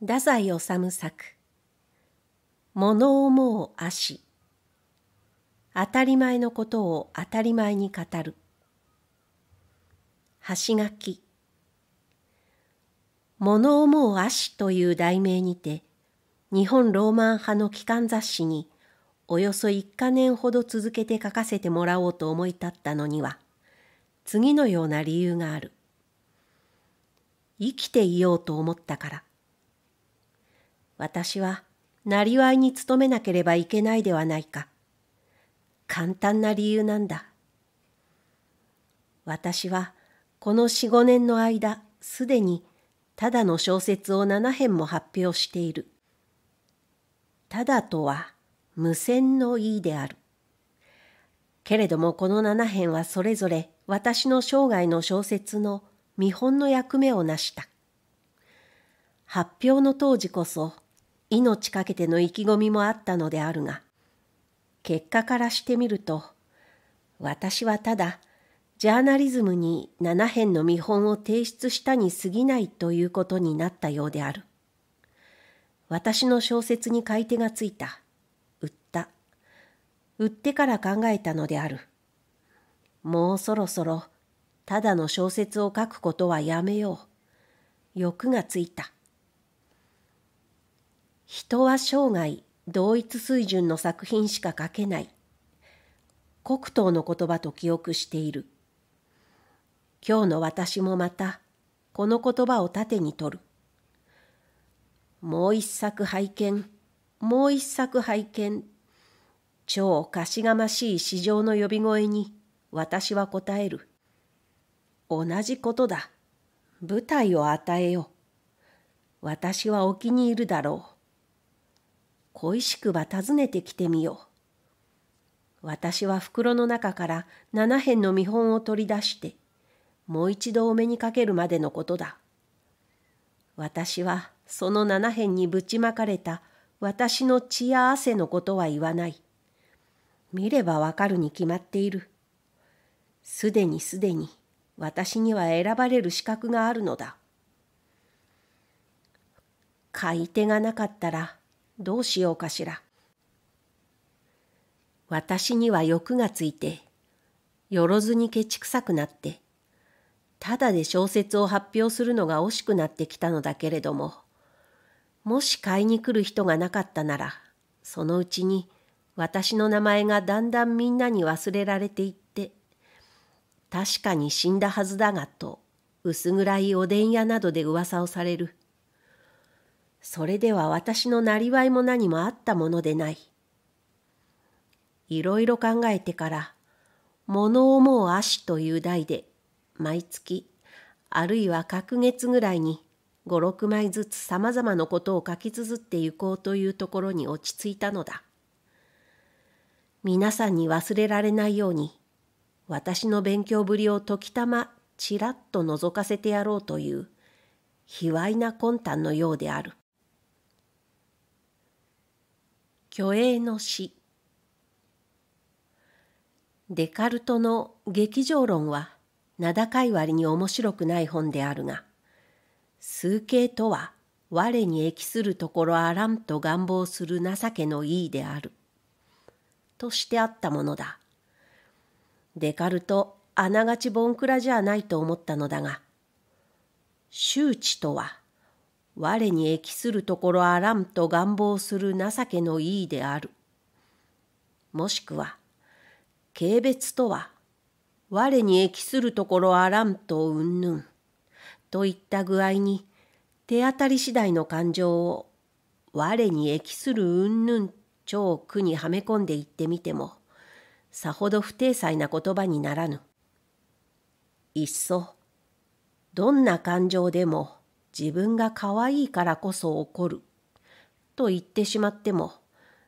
太宰治作。物思う足。当たり前のことを当たり前に語る。橋書き。物思う足という題名にて日本ローマン派の機関雑誌におよそ1か年ほど続けて書かせてもらおうと思い立ったのには次のような理由がある。生きていようと思ったから。私はなりわいに努めなければいけないではないか。簡単な理由なんだ。私はこの四五年の間すでにただの小説を七編も発表している。ただとは無線の意である。けれどもこの七編はそれぞれ私の生涯の小説の見本の役目を成した。発表の当時こそ命かけての意気込みもあったのであるが結果からしてみると私はただジャーナリズムに7編の見本を提出したに過ぎないということになったようである。私の小説に買い手がついた。売った。売ってから考えたのである。もうそろそろただの小説を書くことはやめよう。欲がついた。人は生涯同一水準の作品しか書けない。黒糖の言葉と記憶している。今日の私もまたこの言葉を盾に取る。もう一作拝見、もう一作拝見。超かしがましい市場の呼び声に私は答える。同じことだ。舞台を与えよう。私はお気に入るだろう。恋しくば訪ねてきてみよう。私は袋の中から七辺の見本を取り出して、もう一度お目にかけるまでのことだ。私はその七辺にぶちまかれた私の血や汗のことは言わない。見ればわかるに決まっている。すでにすでに私には選ばれる資格があるのだ。買い手がなかったらどうしようかしら。私には欲がついて、よろずにケチくさくなって、ただで小説を発表するのが惜しくなってきたのだけれども、もし買いに来る人がなかったなら、そのうちに私の名前がだんだんみんなに忘れられていって、確かに死んだはずだがと、薄暗いおでん屋などで噂をされる。それでは私のなりわいも何もあったものでない。いろいろ考えてから、物思う足という題で、毎月、あるいは隔月ぐらいに、五六枚ずつさまざまなことを書き綴ってゆこうというところに落ち着いたのだ。皆さんに忘れられないように、私の勉強ぶりを時たまちらっと覗かせてやろうという、卑猥な魂胆のようである。虚栄の詩デカルトの劇場論は名高い割に面白くない本であるが数形とは我に益するところあらんと願望する情けのいいである。としてあったものだ。デカルトあながちボンクラじゃないと思ったのだが周知とは我に益するところあらんと願望する情けのいいである。もしくは、軽蔑とは、我に益するところあらんとうんぬん、といった具合に、手当たり次第の感情を、我に益するうんぬん超苦にはめ込んでいってみても、さほど不定裁な言葉にならぬ。いっそ、どんな感情でも、自分が可愛いからこそ怒ると言ってしまっても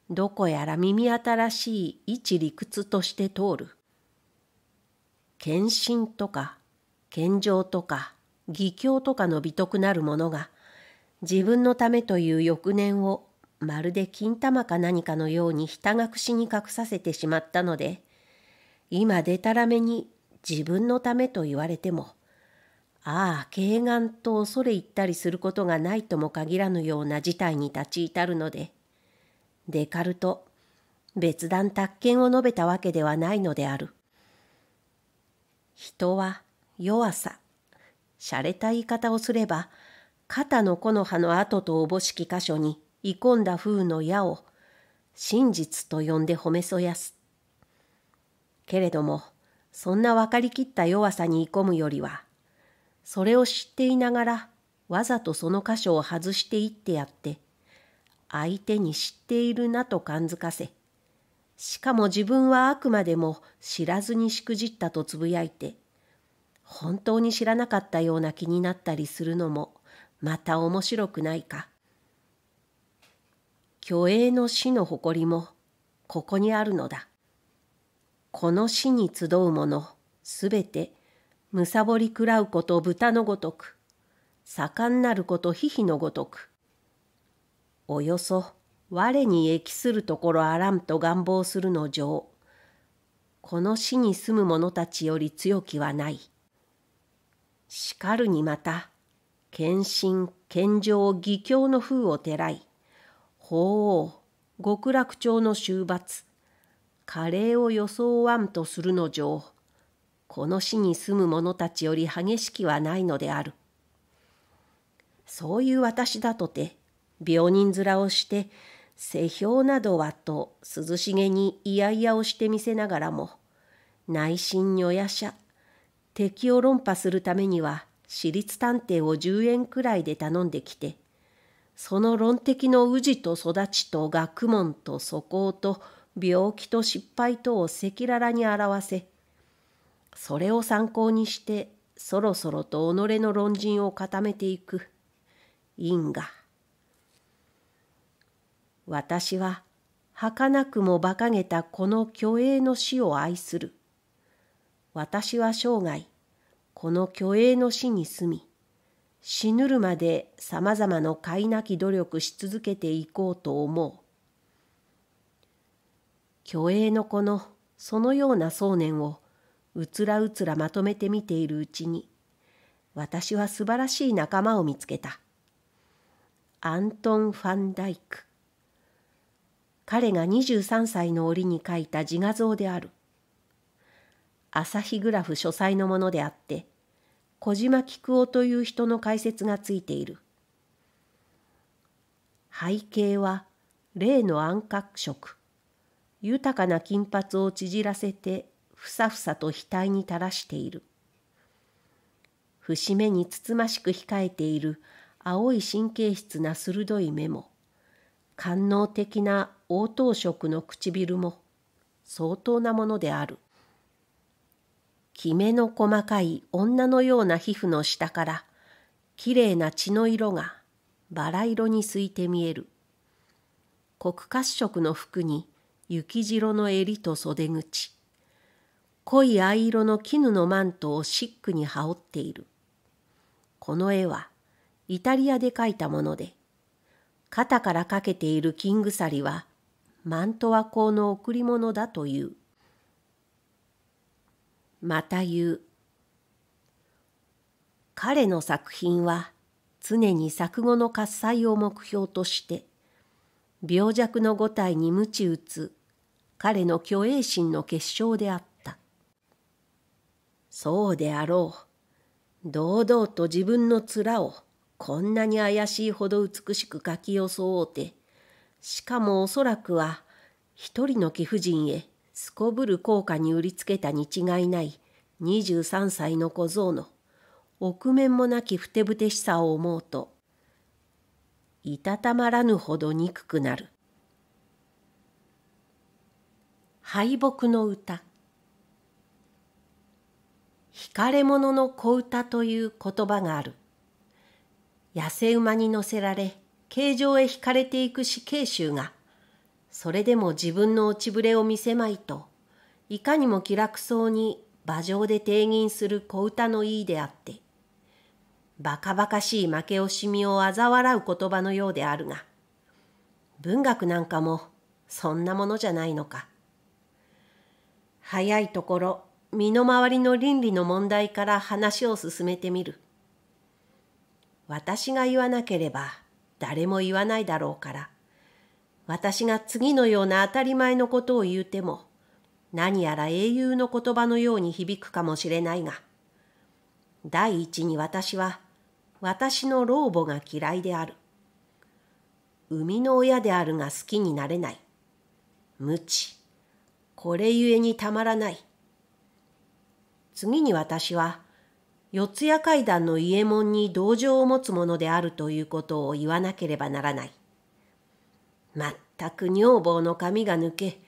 どこやら耳新しい一理屈として通る。献身とか献上とか義教とかの美徳なるものが自分のためという欲念をまるで金玉か何かのようにひた隠しに隠させてしまったので今でたらめに自分のためと言われてもああ軽眼と恐れ入ったりすることがないとも限らぬような事態に立ち至るのでデカルト別段宅見を述べたわけではないのである。人は弱さ洒落た言い方をすれば肩の木の葉の跡とおぼしき箇所にい込んだ風の矢を真実と呼んで褒めそやす。けれどもそんな分かりきった弱さにい込むよりはそれを知っていながらわざとその箇所を外していってやって相手に知っているなと感づかせしかも自分はあくまでも知らずにしくじったとつぶやいて本当に知らなかったような気になったりするのもまた面白くないか。虚栄の死の誇りもここにあるのだ。この死に集う者すべてむさぼり食らうこと豚のごとく盛んなることヒヒのごとくおよそ我に益するところあらんと願望するの上この死に住む者たちより強きはない。しかるにまた献身献上義教の風をてらい法王極楽町の終罰華麗を装わんとするの上この死に住む者たちより激しきはないのである。そういう私だとて病人面をして世評などはと涼しげに嫌々をしてみせながらも内心女やしゃ敵を論破するためには私立探偵を10円くらいで頼んできてその論的の氏と育ちと学問と素行と病気と失敗とを赤裸々に表せそれを参考にしてそろそろと己の論陣を固めていく。因果。私は儚くも馬鹿げたこの虚栄の死を愛する。私は生涯この虚栄の死に住み死ぬるまでさまざまの快なき努力し続けていこうと思う。虚栄の子のそのような想念をうつらうつらまとめてみているうちに私は素晴らしい仲間を見つけた。アントン・ファン・ダイク。彼が23歳の折に書いた自画像である。朝日グラフ書斎のものであって小島菊夫という人の解説がついている。背景は例の暗角色。豊かな金髪を縮らせてふさふさと額に垂らしている。節目につつましく控えている青い神経質な鋭い目も官能的な応答色の唇も相当なものである。きめの細かい女のような皮膚の下からきれいな血の色がバラ色にすいて見える。黒褐色の服に雪白の襟と袖口濃い藍色の絹のマントをシックに羽織っているこの絵はイタリアで描いたもので肩からかけている金鎖はマントワ公の贈り物だというまた言う彼の作品は常に作後の喝采を目標として病弱の五体に鞭打つ彼の虚栄心の結晶であった。そうであろう。堂々と自分の面をこんなに怪しいほど美しく描き装うて、しかもおそらくは一人の貴婦人へすこぶる効果に売りつけたに違いない23歳の小僧の臆面もなきふてぶてしさを思うと、いたたまらぬほど憎くなる。敗北の歌惹かれ者の小歌という言葉がある痩せ馬に乗せられ形状へ惹かれていく死刑囚がそれでも自分の落ちぶれを見せまいといかにも気楽そうに馬上で定銀する小歌のいいであってバカバカしい負け惜しみを嘲笑う言葉のようであるが文学なんかもそんなものじゃないのか。早いところ身の回りの倫理の問題から話を進めてみる。私が言わなければ誰も言わないだろうから、私が次のような当たり前のことを言うても、何やら英雄の言葉のように響くかもしれないが、第一に私は、私の老母が嫌いである。生みの親であるが好きになれない。無知。これゆえにたまらない。次に私は、四谷階段の伊右衛門に同情を持つものであるということを言わなければならない。まったく女房の髪が抜け、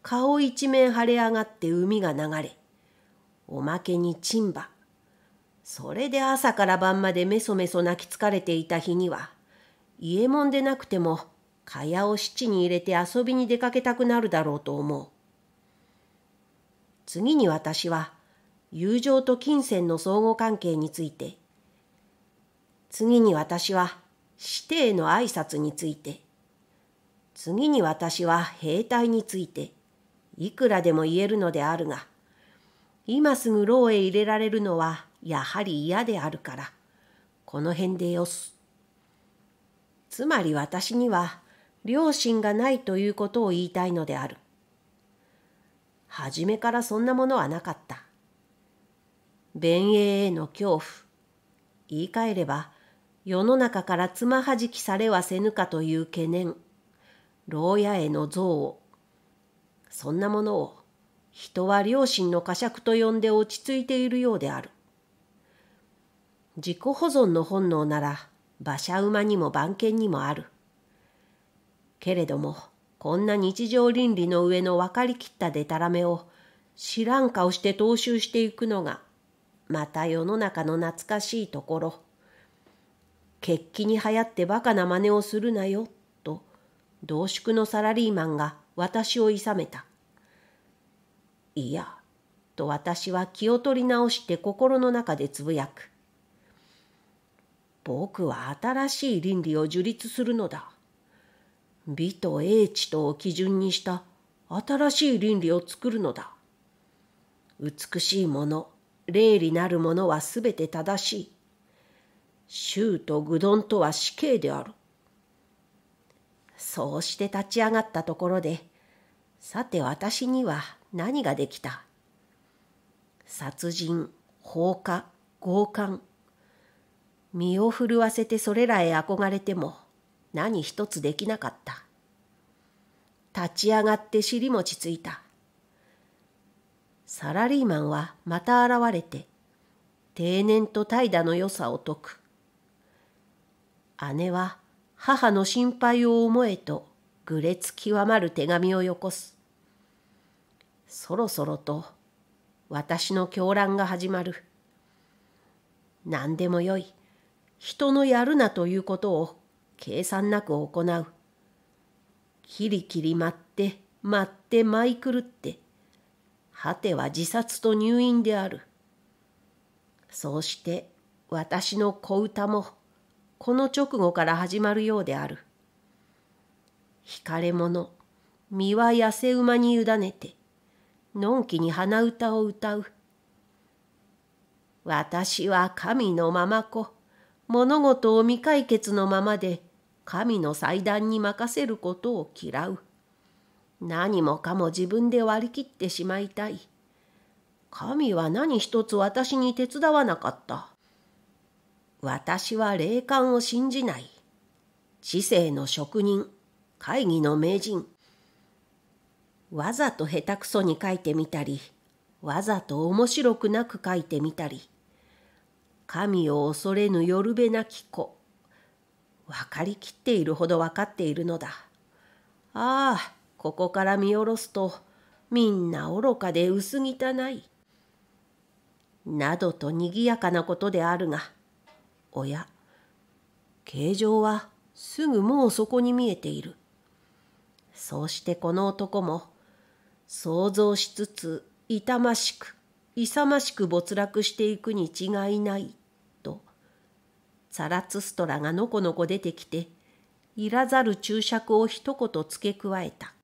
顔一面腫れ上がって海が流れ、おまけに鎮馬。それで朝から晩までメソメソ泣き疲れていた日には、伊右衛門でなくても、蚊帳を七に入れて遊びに出かけたくなるだろうと思う。次に私は、友情と金銭の相互関係について、次に私は、師弟の挨拶について、次に私は兵隊について、いくらでも言えるのであるが、今すぐ牢へ入れられるのはやはり嫌であるから、この辺でよす。つまり私には良心がないということを言いたいのである。初めからそんなものはなかった。弁営への恐怖。言い換えれば、世の中からつまはじきされはせぬかという懸念。牢屋への憎悪。そんなものを人は良心の呵責と呼んで落ち着いているようである。自己保存の本能なら馬車馬にも番犬にもある。けれどもこんな日常倫理の上の分かりきったでたらめを知らん顔して踏襲していくのがまた世の中の懐かしいところ。決起に流行ってバカな真似をするなよと同宿のサラリーマンが私をいさめた。いや、と私は気を取り直して心の中でつぶやく。僕は新しい倫理を樹立するのだ。美と英知とを基準にした新しい倫理を作るのだ。美しいもの、霊理なるものはすべて正しい。衆と愚鈍とは死刑である。そうして立ち上がったところで、さて私には何ができた殺人、放火、強姦。身を震わせてそれらへ憧れても何一つできなかった。立ち上がって尻餅ついた。サラリーマンはまた現れて、定年と怠惰の良さを説く。姉は母の心配を思えと愚劣極まる手紙をよこす。そろそろと私の狂乱が始まる。何でもよい。人のやるなということを計算なく行う。キリキリ待って待って舞い狂って、果ては自殺と入院である。そうして私の小歌もこの直後から始まるようである。惹かれ者、身は痩せ馬に委ねて、のんきに鼻歌を歌う。私は神のまま子。物事を未解決のままで神の祭壇に任せることを嫌う。何もかも自分で割り切ってしまいたい。神は何一つ私に手伝わなかった。私は霊感を信じない。知性の職人、会議の名人。わざと下手くそに書いてみたり、わざと面白くなく書いてみたり、神を恐れぬよるべなき子。分かりきっているほど分かっているのだ。ああ、ここから見下ろすと、みんな愚かで薄汚い。などとにぎやかなことであるが、おや、形状はすぐもうそこに見えている。そうしてこの男も、想像しつつ痛ましく勇ましく没落していくに違いないとザラツストラがのこのこ出てきていらざる注釈を一言付け加えた。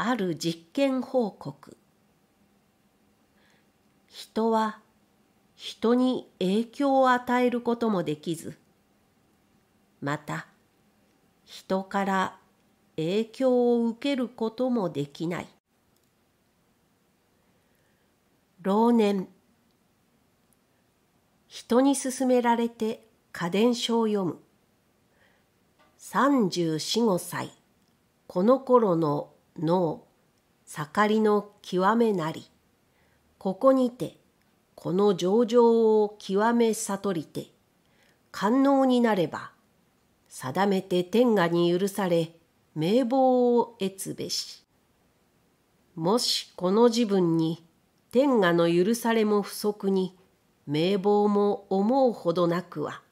ある実験報告。人は人に影響を与えることもできずまた人から影響を受けることもできない。老年人に勧められて家電書を読む。三十四五歳この頃の脳盛りの極めなり。ここにてこの上々を極め悟りて官能になれば定めて天下に許され名簿を得つべし。もしこの自分に天下の許されも不足に名簿も思うほどなくは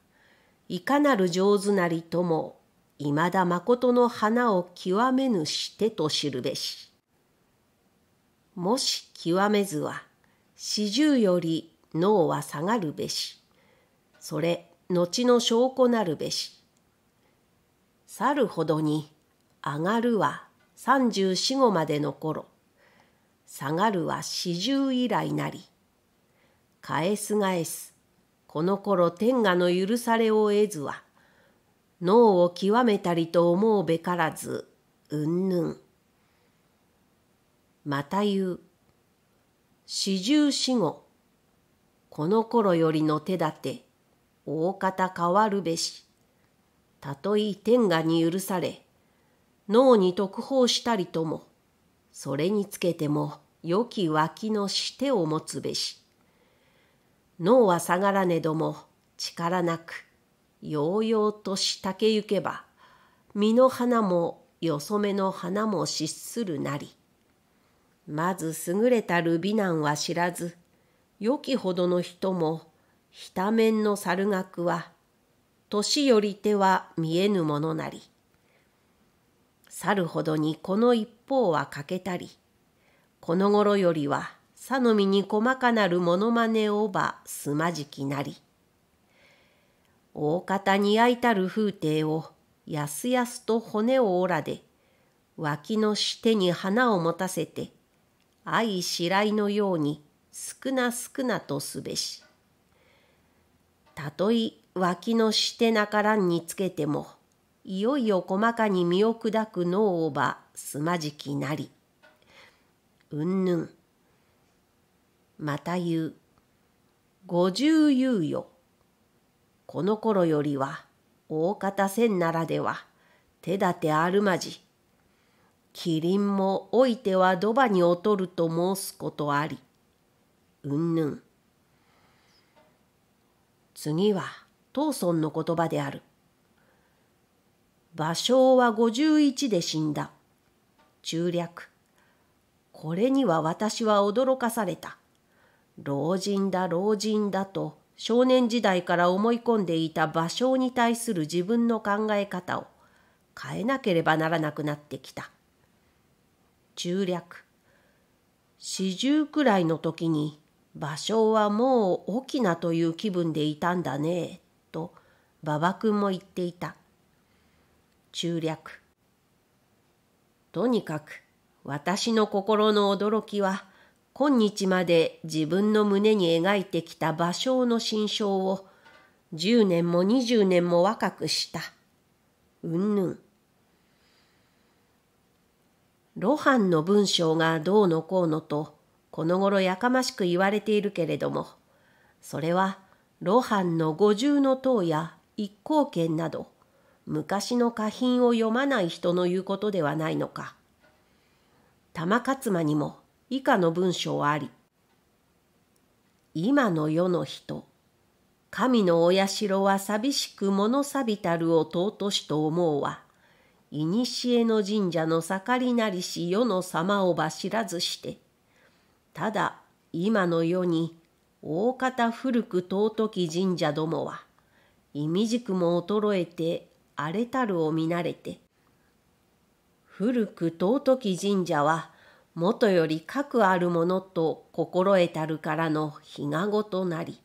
いかなる上手なりともいまだ誠の花を極めぬしてと知るべし。もし極めずは四十より脳は下がるべし。それ後の証拠なるべし。去るほどに上がるは三十四五までの頃。下がるは四十以来なり。返す返すこの頃天下の許されを得ずは脳を極めたりと思うべからずうんぬん。また言う。四十四五この頃よりの手立て大方変わるべし。たとえ天下に許され脳に特報したりともそれにつけても良き脇のしてを持つべし。脳は下がらねども力なくようようとしたけゆけば実の花もよそめの花も失するなり。まず優れたる美男は知らず良きほどの人もひた面の猿学は年より手は見えぬものなり。去るほどにこの一方は欠けたりこの頃よりはさのみに細かなるものまねをばすまじきなり。大方に焼いたる風景をやすやすと骨を折らで脇のしてに花を持たせて愛しらいのように少な少なとすべし。たとえ脇のしてなからんにつけてもいよいよ細かに身を砕く脳をばすまじきなり。うんぬん。また言う。五十猶予。この頃よりは大方千ならでは手立てあるまじ。キリンもおいてはドバに劣ると申すことあり。うんぬん。次は当村の言葉である。芭蕉は51で死んだ。中略。これには私は驚かされた。老人だ老人だと少年時代から思い込んでいた芭蕉に対する自分の考え方を変えなければならなくなってきた。中略。四十くらいの時に芭蕉はもう沖縄という気分でいたんだね、と馬場君も言っていた。中略。とにかく私の心の驚きは今日まで自分の胸に描いてきた芭蕉の心象を10年も20年も若くした。うんぬん。露伴の文章がどうのこうのとこの頃やかましく言われているけれども、それは露伴の五重の塔や一行剣など、昔の花品を読まない人の言うことではないのか。玉勝間にも以下の文章あり。今の世の人、神のお社は寂しく物錆びたるを尊しと思うは、いにしえの神社の盛りなりし世の様をば知らずして、ただ今の世に大方古く尊き神社どもは意味軸も衰えて荒れたるを見慣れて古く尊き神社はもとより核あるものと心得たるからの日がごとなり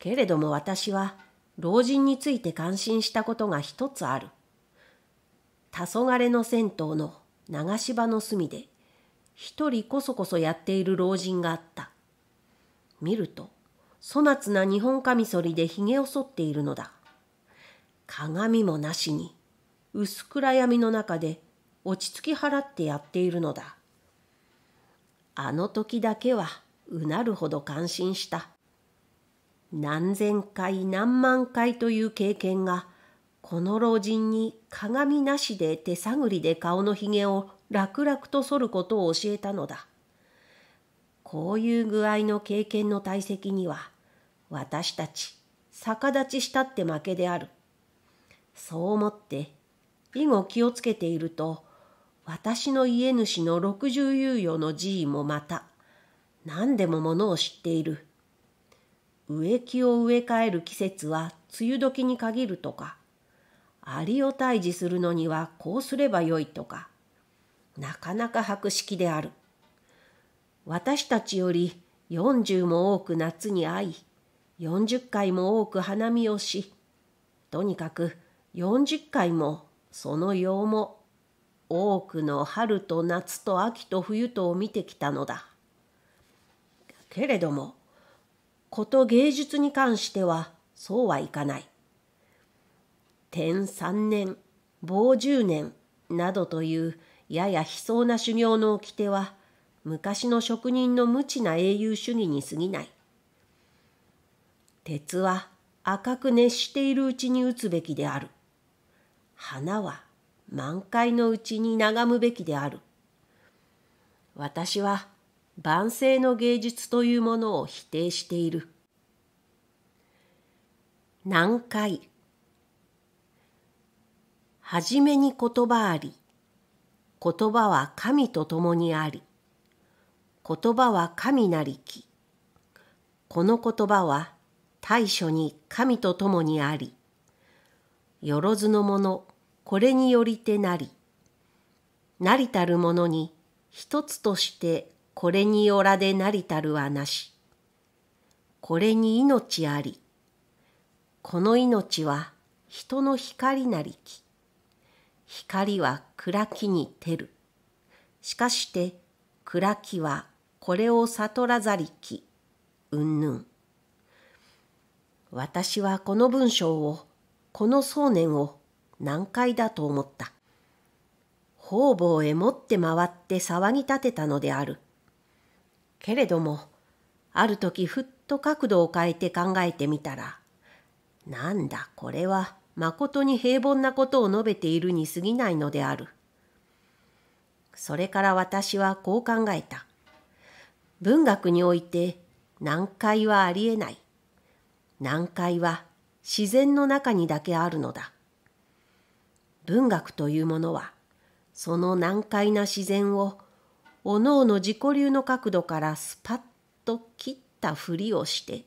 けれども私は老人について感心したことが一つある。黄昏の銭湯の流し場の隅で一人こそこそやっている老人があった。見ると粗末な日本カミソリで髭を剃っているのだ。鏡もなしに薄暗闇の中で落ち着き払ってやっているのだ。あの時だけはうなるほど感心した。何千回何万回という経験がこの老人に鏡なしで手探りで顔のひげを楽々と剃ることを教えたのだ。こういう具合の経験の体積には私たち逆立ちしたって負けである。そう思って以後気をつけていると私の家主の六十猶予のじいもまた何でもものを知っている。植木を植え替える季節は梅雨時に限るとかアリを退治するのにはこうすればよいとかなかなか博識である。私たちより40も多く夏に会い40回も多く花見をしとにかく40回もその用も多くの春と夏と秋と冬とを見てきたのだ。けれどもこと芸術に関してはそうはいかない。天三年棒十年などというやや悲壮な修行の掟は昔の職人の無知な英雄主義に過ぎない。鉄は赤く熱しているうちに打つべきである。花は満開のうちに眺むべきである。私は万世の芸術というものを否定している。難解はじめに言葉あり、言葉は神と共にあり、言葉は神なりき。この言葉は大書に神と共にあり、よろずのもの、これによりてなり、なりたるものに一つとしてこれによらでなりたるはなし。これに命あり。この命は人の光なりき。光は暗きに照る。しかして暗きはこれを悟らざりき。うんぬん。私はこの文章を、この想念を難解だと思った。方々へ持って回って騒ぎ立てたのである。けれども、ある時ふっと角度を変えて考えてみたら、なんだこれはまことに平凡なことを述べているに過ぎないのである。それから私はこう考えた。文学において難解はありえない。難解は自然の中にだけあるのだ。文学というものはその難解な自然をおのおの自己流の角度からスパッと切ったふりをして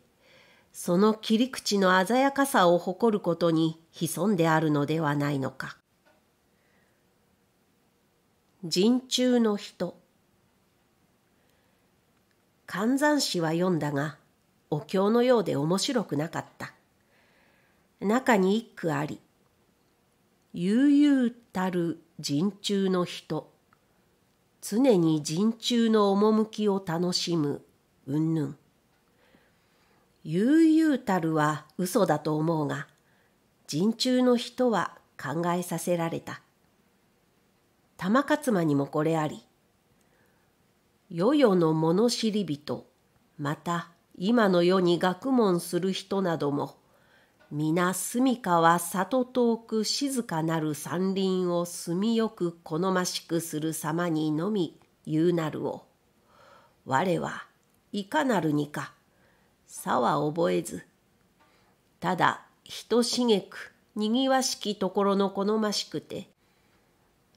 その切り口の鮮やかさを誇ることに潜んであるのではないのか。人中の人寒山詩は読んだがお経のようで面白くなかった。中に一句あり悠々たる人中の人。常に人中の趣を楽しむうんぬん悠々たるは嘘だと思うが人中の人は考えさせられた。玉勝間にもこれあり。世々の物知り人また今の世に学問する人なども皆住みかは里遠く静かなる山林を住みよく好ましくする様にのみ言うなるを。我はいかなるにか、さは覚えず。ただ人しげくにぎわしきところの好ましくて、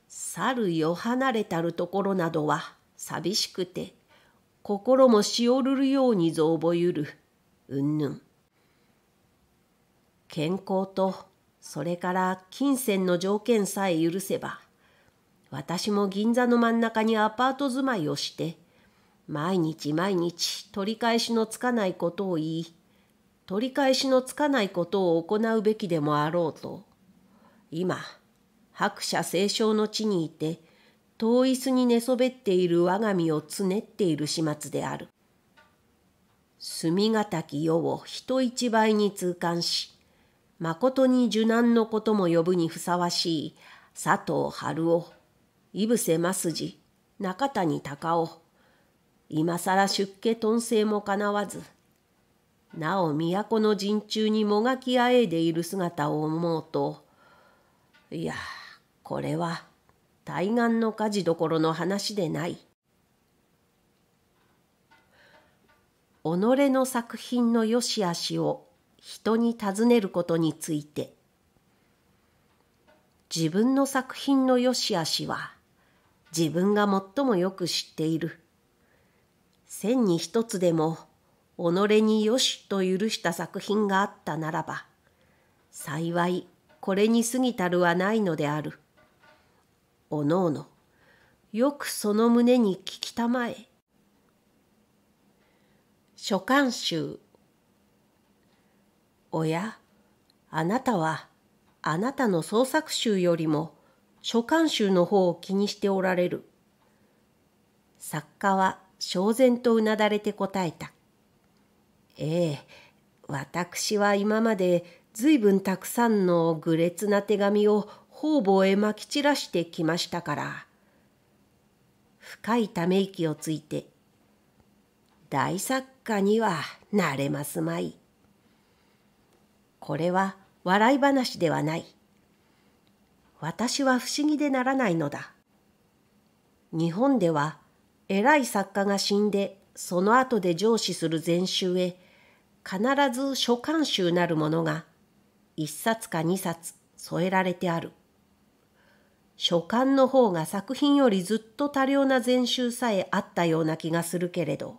去るよ離れたるところなどは寂しくて、心もしおるるようにぞ覚ゆる。うんぬん。健康とそれから金銭の条件さえ許せば私も銀座の真ん中にアパート住まいをして毎日毎日取り返しのつかないことを言い取り返しのつかないことを行うべきでもあろうと今白者清少の地にいて遠い椅子に寝そべっている我が身をつねっている始末である。墨がたき世を人一倍に痛感し、誠に受難のことも呼ぶにふさわしい。佐藤春夫、井伏正次、中谷隆夫、今更出家頓生もかなわず、なお都の陣中にもがきあえいでいる姿を思うと、いや、これは対岸の火事どころの話でない。己の作品の良し悪しを人に尋ねることについて。自分の作品の良し悪しは自分が最もよく知っている。千に一つでも己によしと許した作品があったならば幸いこれに過ぎたるはないのである。おのおのよくその胸に聞きたまえ。書簡集おやあなたはあなたの創作集よりも書簡集の方を気にしておられる作家は焦然とうなだれて答えたええ私は今まで随分たくさんの愚劣な手紙を方々へまき散らしてきましたから深いため息をついて大作家にはなれますまい。これは笑い話ではない。私は不思議でならないのだ。日本では偉い作家が死んでその後で上司する禅宗へ必ず書簡集なるものが一冊か二冊添えられてある。書簡の方が作品よりずっと多量な禅宗さえあったような気がするけれど、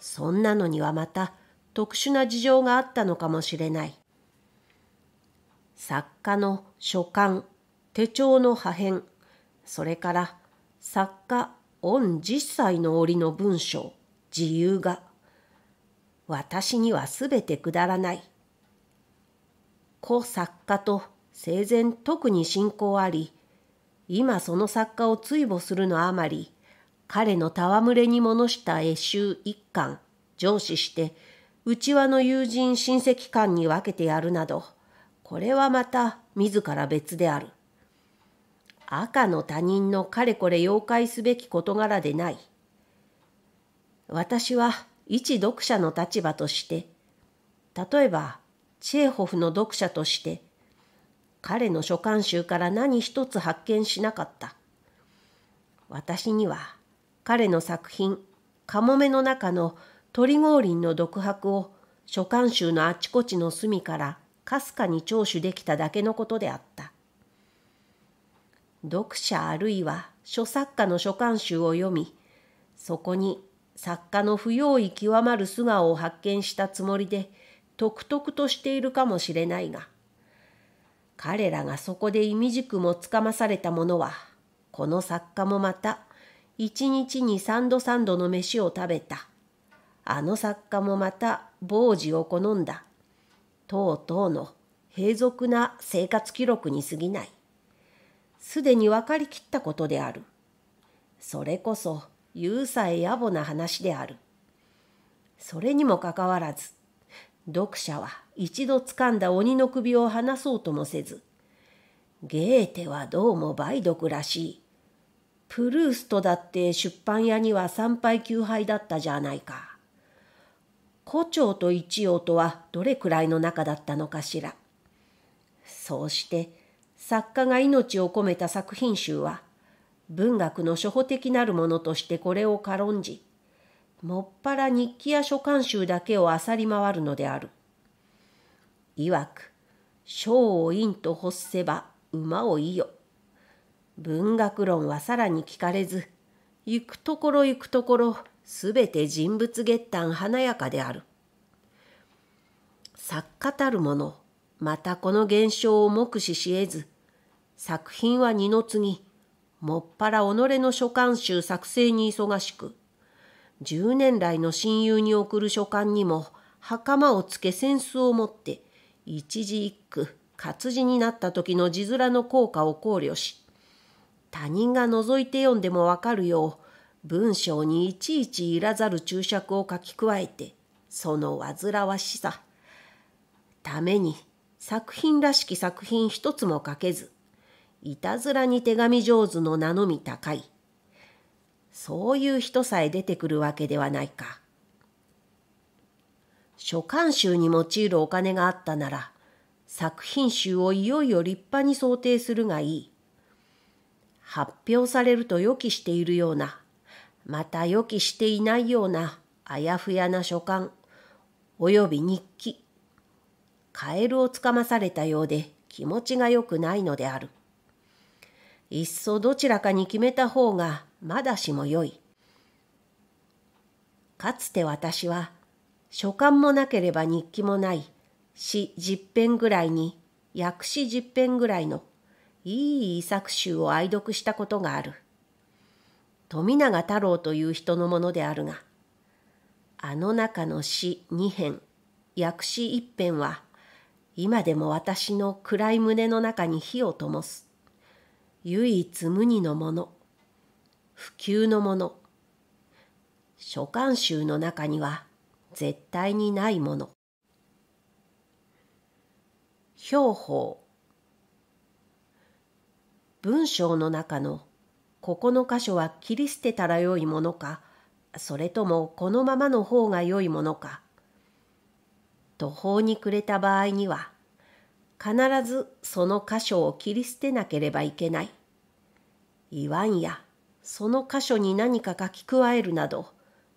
そんなのにはまた特殊な事情があったのかもしれない。作家の書簡、手帳の破片、それから作家御10歳の折の文章、自由が、私にはすべてくだらない。古作家と生前特に信仰あり、今その作家を追慕するのあまり、彼の戯れに物した絵集一巻、上司して、内輪の友人親戚間に分けてやるなど、これはまた自ら別である。赤の他人のかれこれ妖怪すべき事柄でない。私は一読者の立場として、例えばチェーホフの読者として、彼の書簡集から何一つ発見しなかった。私には彼の作品「かもめの中の鳥合林の独白を書簡集のあちこちの隅からかすかに聴取できただけのことであった。読者あるいは書作家の書簡集を読み、そこに作家の不用意極まる素顔を発見したつもりで、とくとしているかもしれないが、彼らがそこで意味軸もつかまされたものは、この作家もまた一日に三度三度の飯を食べた。あの作家もまた傍事を好んだ。とうとうの平俗な生活記録に過ぎない。すでに分かりきったことである。それこそ言うさえ野暮な話である。それにもかかわらず、読者は一度掴んだ鬼の首を離そうともせず、ゲーテはどうも梅毒らしい。プルーストだって出版屋には参拝休杯だったじゃないか。胡蝶と一葉とはどれくらいの仲だったのかしら。そうして作家が命を込めた作品集は文学の初歩的なるものとしてこれを軽んじ、もっぱら日記や書簡集だけを漁り回るのである。いわく、章を陰と欲せば馬をいよ。文学論はさらに聞かれず、行くところ行くところ、すべて人物月誕華やかである。作家たる者、またこの現象を目視し得ず、作品は二の次、もっぱら己の書簡集作成に忙しく、十年来の親友に送る書簡にも、袴をつけ扇子を持って、一字一句、活字になった時の字面の効果を考慮し、他人が覗いて読んでもわかるよう文章にいちいちいらざる注釈を書き加えてその煩わしさ。ために作品らしき作品一つも書けず、いたずらに手紙上手の名のみ高い。そういう人さえ出てくるわけではないか。書簡集に用いるお金があったなら、作品集をいよいよ立派に想定するがいい。発表されると予期しているような、また予期していないようなあやふやな書簡、および日記。カエルをつかまされたようで気持ちが良くないのである。いっそどちらかに決めた方がまだしもよい。かつて私は書簡もなければ日記もない詩十編ぐらいに訳詩十編ぐらいのいい遺作集を愛読したことがある。富永太郎という人のものであるが、あの中の詩二編、訳詩一編は、今でも私の暗い胸の中に火を灯す。唯一無二のもの、普及のもの。書簡集の中には絶対にないもの。標法文章の中のここの箇所は切り捨てたらよいものかそれともこのままの方が良いものか途方に暮れた場合には必ずその箇所を切り捨てなければいけない。言わんやその箇所に何か書き加えるなど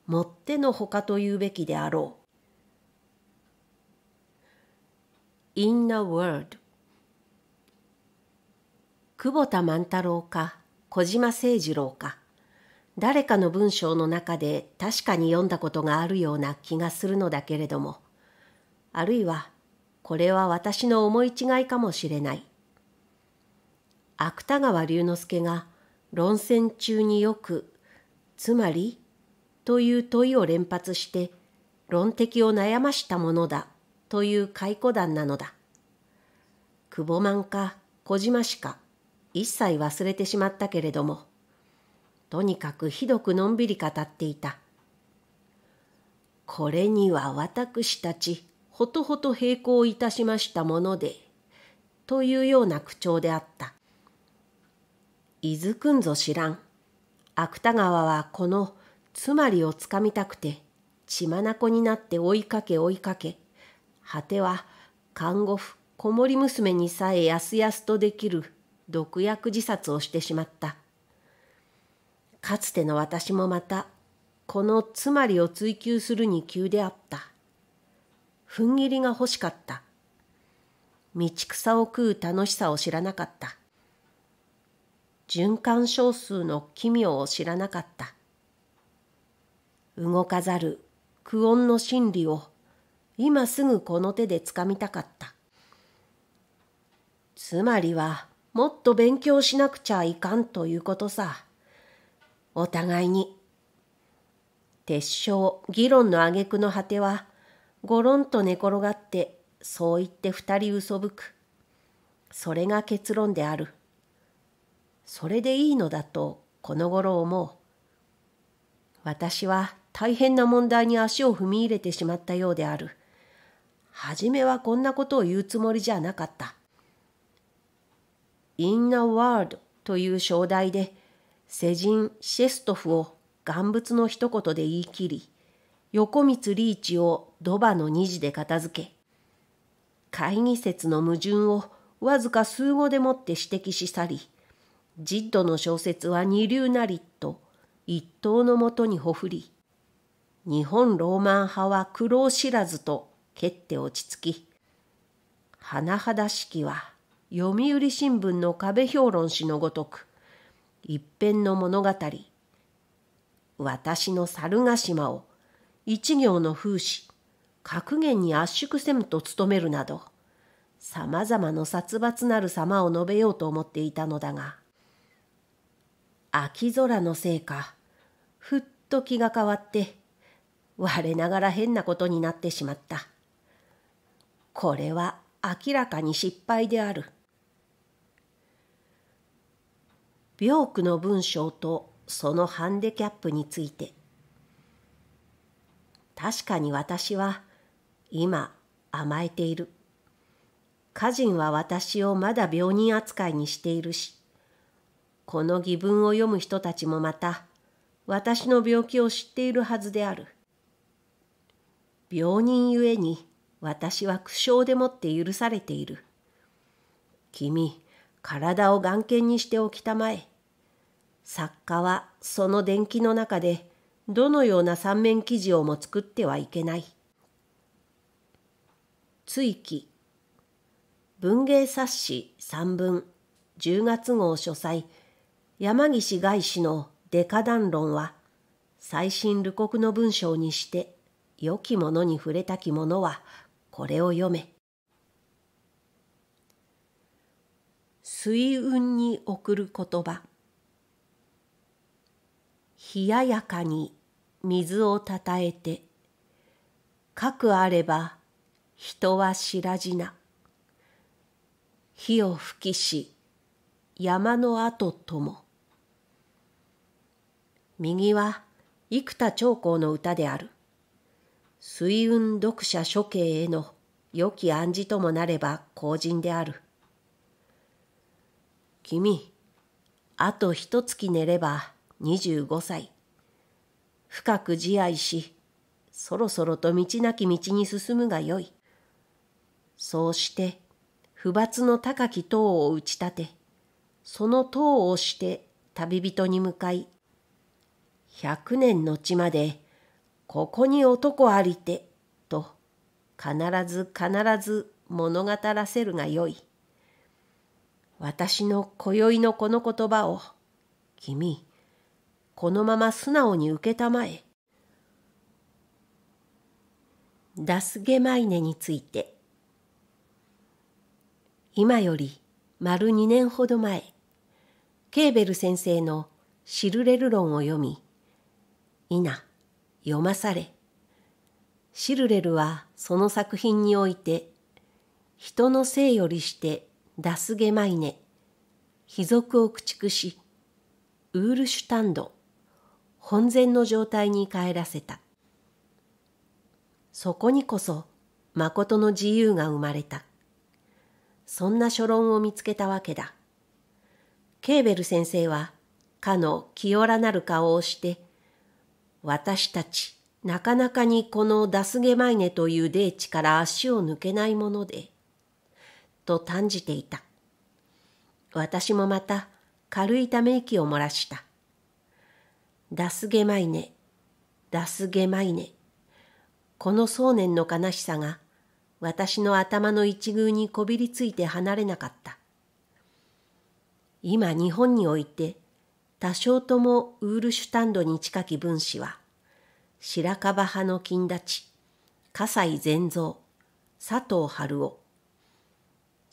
もってのほかと言うべきであろう。In a word 久保田万太郎か小島誠二郎か誰かの文章の中で確かに読んだことがあるような気がするのだけれどもあるいはこれは私の思い違いかもしれない芥川龍之介が論戦中によく「つまり?」という問いを連発して論敵を悩ましたものだという解雇談なのだ。久保満か小島氏か一切忘れてしまったけれども、とにかくひどくのんびり語っていた。これには私たち、ほとほと並行いたしましたもので、というような口調であった。伊豆くんぞ知らん。芥川はこのつまりをつかみたくて、血眼になって追いかけ追いかけ、果ては看護婦、子守娘にさえやすやすとできる毒薬自殺をしてしまった。かつての私もまた、このつまりを追求するに急であった。踏ん切りが欲しかった。道草を食う楽しさを知らなかった。循環小数の奇妙を知らなかった。動かざる苦音の真理を今すぐこの手でつかみたかった。つまりはもっと勉強しなくちゃいかんということさ。お互いに。鉄証、議論の挙句の果ては、ごろんと寝転がって、そう言って二人嘘吹く。それが結論である。それでいいのだと、この頃思う。私は大変な問題に足を踏み入れてしまったようである。はじめはこんなことを言うつもりじゃなかった。In a word という章題で世人シェストフを願物の一言で言い切り横光リーチをドバの二次で片付け会議説の矛盾をわずか数語でもって指摘し去りジッドの小説は二流なりと一刀のもとにほふり日本ローマン派は苦労知らずと蹴って落ち着き甚だしきは読売新聞の壁評論誌のごとく一編の物語私の猿ヶ島を一行の風刺格言に圧縮せむと務めるなどさまざまの殺伐なる様を述べようと思っていたのだが秋空のせいかふっと気が変わって我ながら変なことになってしまった。これは明らかに失敗である。病句の文章とそのハンデキャップについて確かに私は今甘えている。歌人は私をまだ病人扱いにしているし、この義文を読む人たちもまた私の病気を知っているはずである。病人ゆえに私は苦笑でもって許されている。君、体を眼見にしておきたまえ。作家はその伝記の中でどのような三面記事をも作ってはいけない。追記文芸冊子三文10月号書斎山岸外史のデカダン論は最新ル国の文章にして良きものに触れたき者はこれを読め。水運に送る言葉冷ややかに水をたたえてかくあれば人は知らじな。火を吹きし山の跡とも。右は生田長江の歌である。水運読者処刑への良き暗示ともなれば公人である。君あと一月寝れば25歳深く自愛しそろそろと道なき道に進むがよいそうして不罰の高き塔を打ち立てその塔をして旅人に向かい百年の地までここに男ありてと必ず必ず物語らせるがよい。私の今宵のこの言葉を君このまま素直に受けたまえ。ダスゲマイネについて。今より丸2年ほど前ケーベル先生のシルレル論を読みいな読まされ。シルレルはその作品において人の性よりしてダスゲマイネ卑俗を駆逐しウールシュタンド。本然の状態に帰らせた。そこにこそ誠の自由が生まれた。そんな書論を見つけたわけだ。ケーベル先生はかの清らなる顔をして、私たちなかなかにこのダスゲマイネという霊地から足を抜けないもので、と嘆じていた。私もまた軽いため息を漏らした。ダスゲマイネ、ダスゲマイネ。この想念の悲しさが私の頭の一遇にこびりついて離れなかった。今日本において多少ともウールシュタンドに近き分子は白樺派の金立ち、葛西善三、佐藤春夫。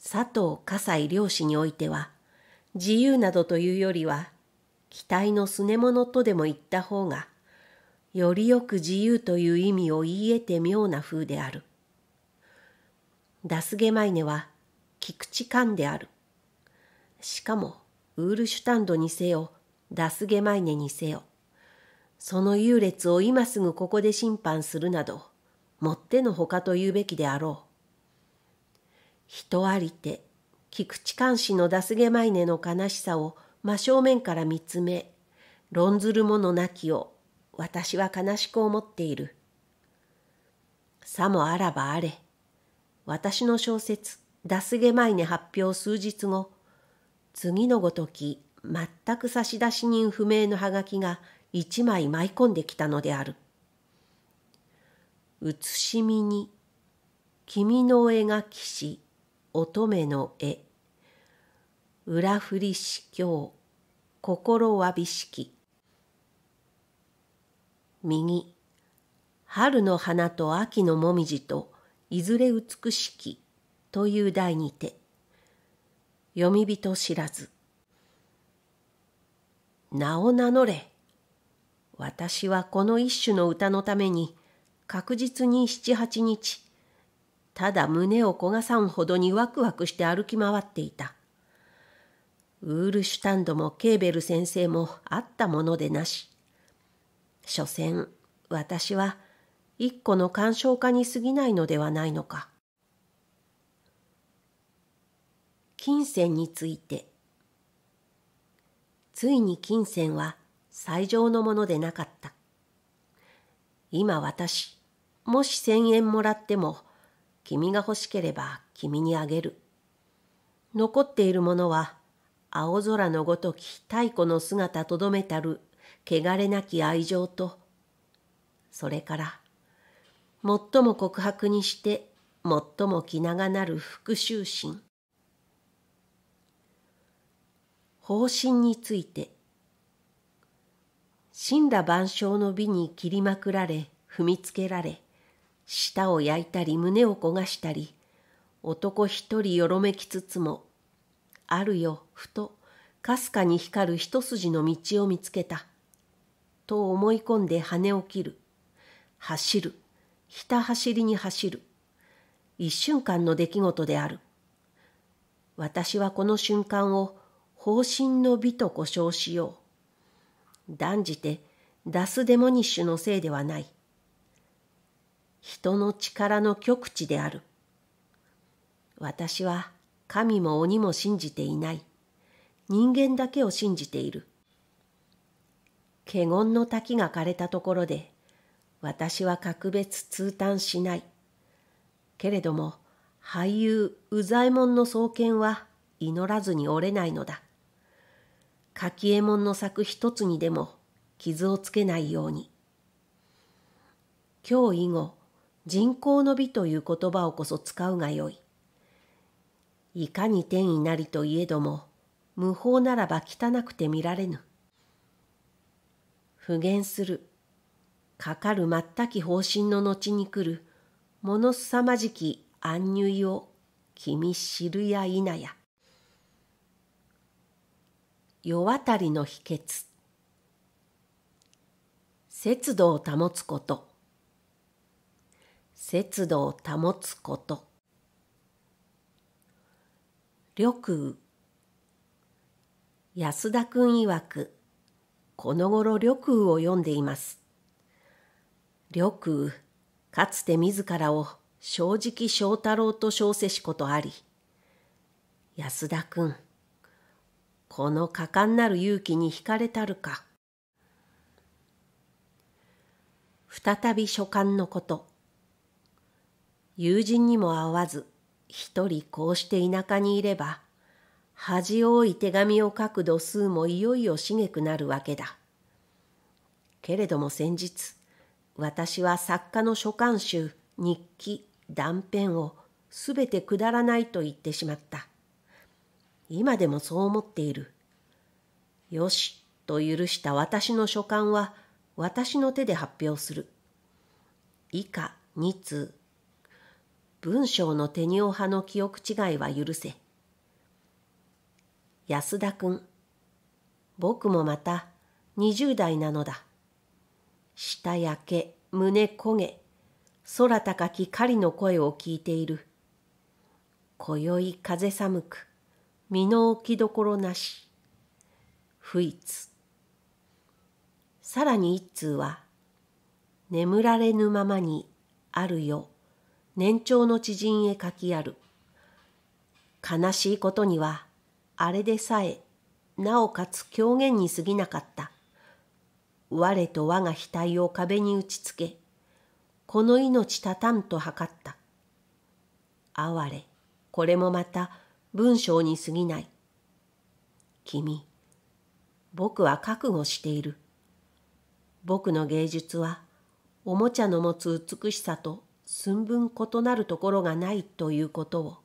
佐藤葛西漁師においては自由などというよりは期待のすね者とでも言った方が、よりよく自由という意味を言い得て妙な風である。ダスゲマイネは菊池勘である。しかも、ウールシュタンドにせよ、ダスゲマイネにせよ、その優劣を今すぐここで審判するなど、もってのほかと言うべきであろう。人ありて、菊池勘氏のダスゲマイネの悲しさを真正面から見つめ、論ずる者なきを私は悲しく思っている。さもあらばあれ、私の小説、ダスゲマイネ発表数日後、次のごとき全く差出人不明のハガキが一枚舞い込んできたのである。写しみに、君の描きし乙女の絵。裏振りし今日心わびしき。右。春の花と秋のもみじといずれ美しき。という題にて。読み人知らず。名を名乗れ。私はこの一種の歌のために確実に七八日ただ胸を焦がさんほどにワクワクして歩き回っていた。ウールシュタンドもケーベル先生もあったものでなし。所詮私は一個の鑑賞家に過ぎないのではないのか。金銭についてついに金銭は最上のものでなかった。今私、もし千円もらっても、君が欲しければ君にあげる。残っているものは、青空のごとき太古の姿とどめたる、汚れなき愛情と、それから、最も告白にして、最も気長なる復讐心。方針について、神羅万象の美に切りまくられ踏みつけられ舌を焼いたり胸を焦がしたり男一人よろめきつつもあるよふと。かすかに光る一筋の道を見つけた。と思い込んで羽を切る。走る。ひた走りに走る。一瞬間の出来事である。私はこの瞬間を方針の美と呼称しよう。断じてダスデモニッシュのせいではない。人の力の極致である。私は神も鬼も信じていない。人間だけを信じている。華厳の滝が枯れたところで、私は格別通嘆しない。けれども、俳優宇左衛門の創建は祈らずに折れないのだ。柿右衛門の作一つにでも傷をつけないように。今日以後、人工の美という言葉をこそ使うがよい。いかに天意なりといえども、無法ならば汚くて見られぬ。不言する、かかる全き方針の後に来る、ものすさまじき安入を君知るや否や。世渡りの秘訣節度を保つこと節度を保つこと緑雨安田君曰くこの頃緑雨を読んでいます緑雨かつて自らを正直正太郎と称せしことあり安田君この果敢なる勇気に惹かれたるか。再び書簡のこと。友人にも会わず、一人こうして田舎にいれば、恥多い手紙を書く度数もいよいよしげくなるわけだ。けれども先日、私は作家の書簡集、日記、断片をすべてくだらないと言ってしまった。今でもそう思っている。よし、と許した私の書簡は私の手で発表する。以下二通。文章の手にお派の記憶違いは許せ。安田君。僕もまた二十代なのだ。舌焼け、胸焦げ、空高き狩りの声を聞いている。今宵風寒く、身の置きどころなし。不一。さらに一通は、眠られぬままにあるよ、年長の知人へ書きある。悲しいことには、あれでさえ、なおかつ狂言に過ぎなかった。我と我が額を壁に打ちつけ、この命たたんと測った。哀れ、これもまた、文章に過ぎない。君、僕は覚悟している。僕の芸術は、おもちゃの持つ美しさと寸分異なるところがないということを、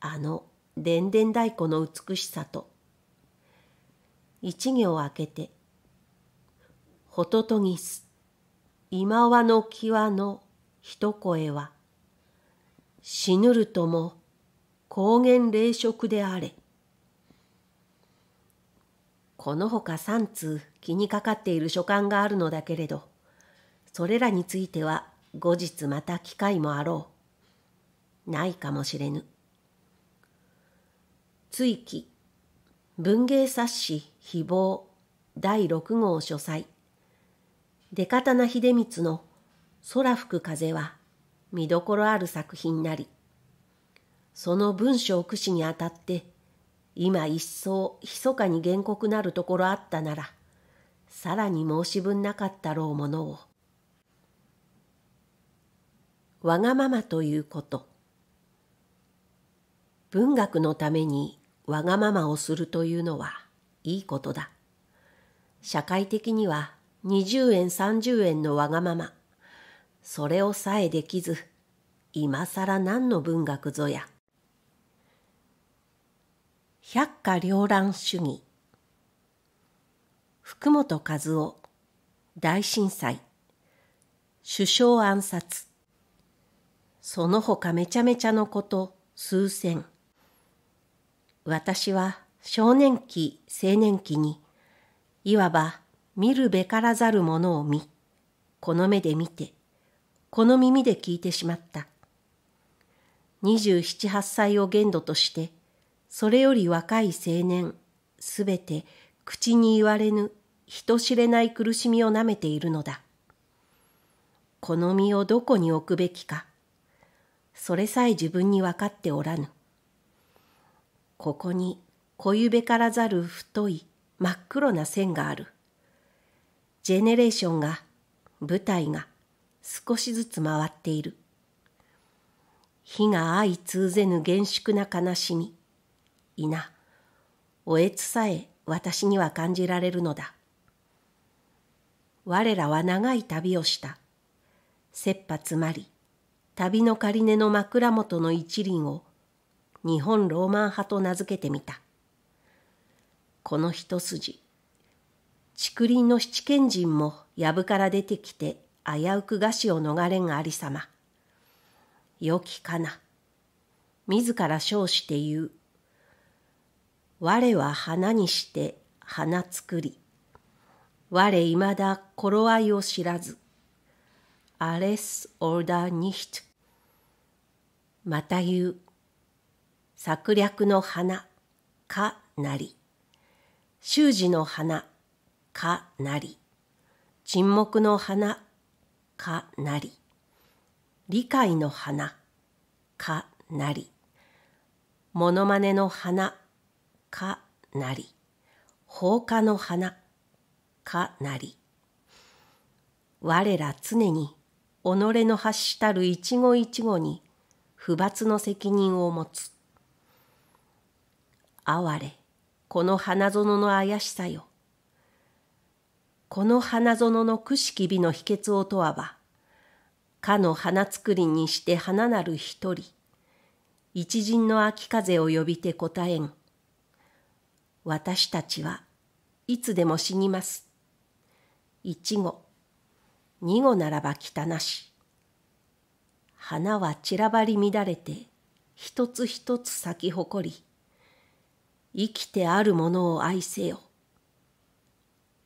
あのでんでん太鼓の美しさと、一行開けて、ホトトギス、今和の際の一声は、死ぬるとも高原霊食であれ。このほか三通気にかかっている書簡があるのだけれど、それらについては後日また機会もあろう。ないかもしれぬ。追記文芸冊子誹謗第六号書斎出刀秀光の空吹く風は見どころある作品なり、その文章駆使にあたって今一層密かに原告なるところあったなら、さらに申し分なかったろうものを。わがままということ。文学のためにわがままをするというのはいいことだ。社会的には20円30円のわがまま。それをさえできず、今更何の文学ぞや。百花繚乱主義福本和夫大震災首相暗殺その他めちゃめちゃのこと数千私は少年期青年期にいわば見るべからざるものを見この目で見てこの耳で聞いてしまった27、8歳を限度としてそれより若い青年、すべて口に言われぬ人知れない苦しみをなめているのだ。この身をどこに置くべきか、それさえ自分に分かっておらぬ。ここに小指からざる太い真っ黒な線がある。ジェネレーションが、舞台が少しずつ回っている。火が相通ぜぬ厳粛な悲しみ。いな。おえつさえ私には感じられるのだ。我らは長い旅をした。切羽詰まり、旅の仮根の枕元の一輪を日本ローマン派と名付けてみた。この一筋、竹林の七賢人も藪から出てきて危うく餓死を逃れんありさま。良きかな。自ら称して言う。我は花にして花作り。我いまだ頃合いを知らず。アレスオルダーニヒト。また言う。策略の花、かなり。習字の花、かなり。沈黙の花、かなり。理解の花、かなり。モノマネの花、かなり放火の花かなり我ら常に己の発したる一期一会に不罰の責任を持つ。哀れこの花園の怪しさよ。この花園のくしき美の秘訣を問わばかの花作りにして花なる一人一陣の秋風を呼びて答えん。私たちはいつでも死にます。一語、二語ならば汚し。花は散らばり乱れて一つ一つ咲き誇り、生きてあるものを愛せよ。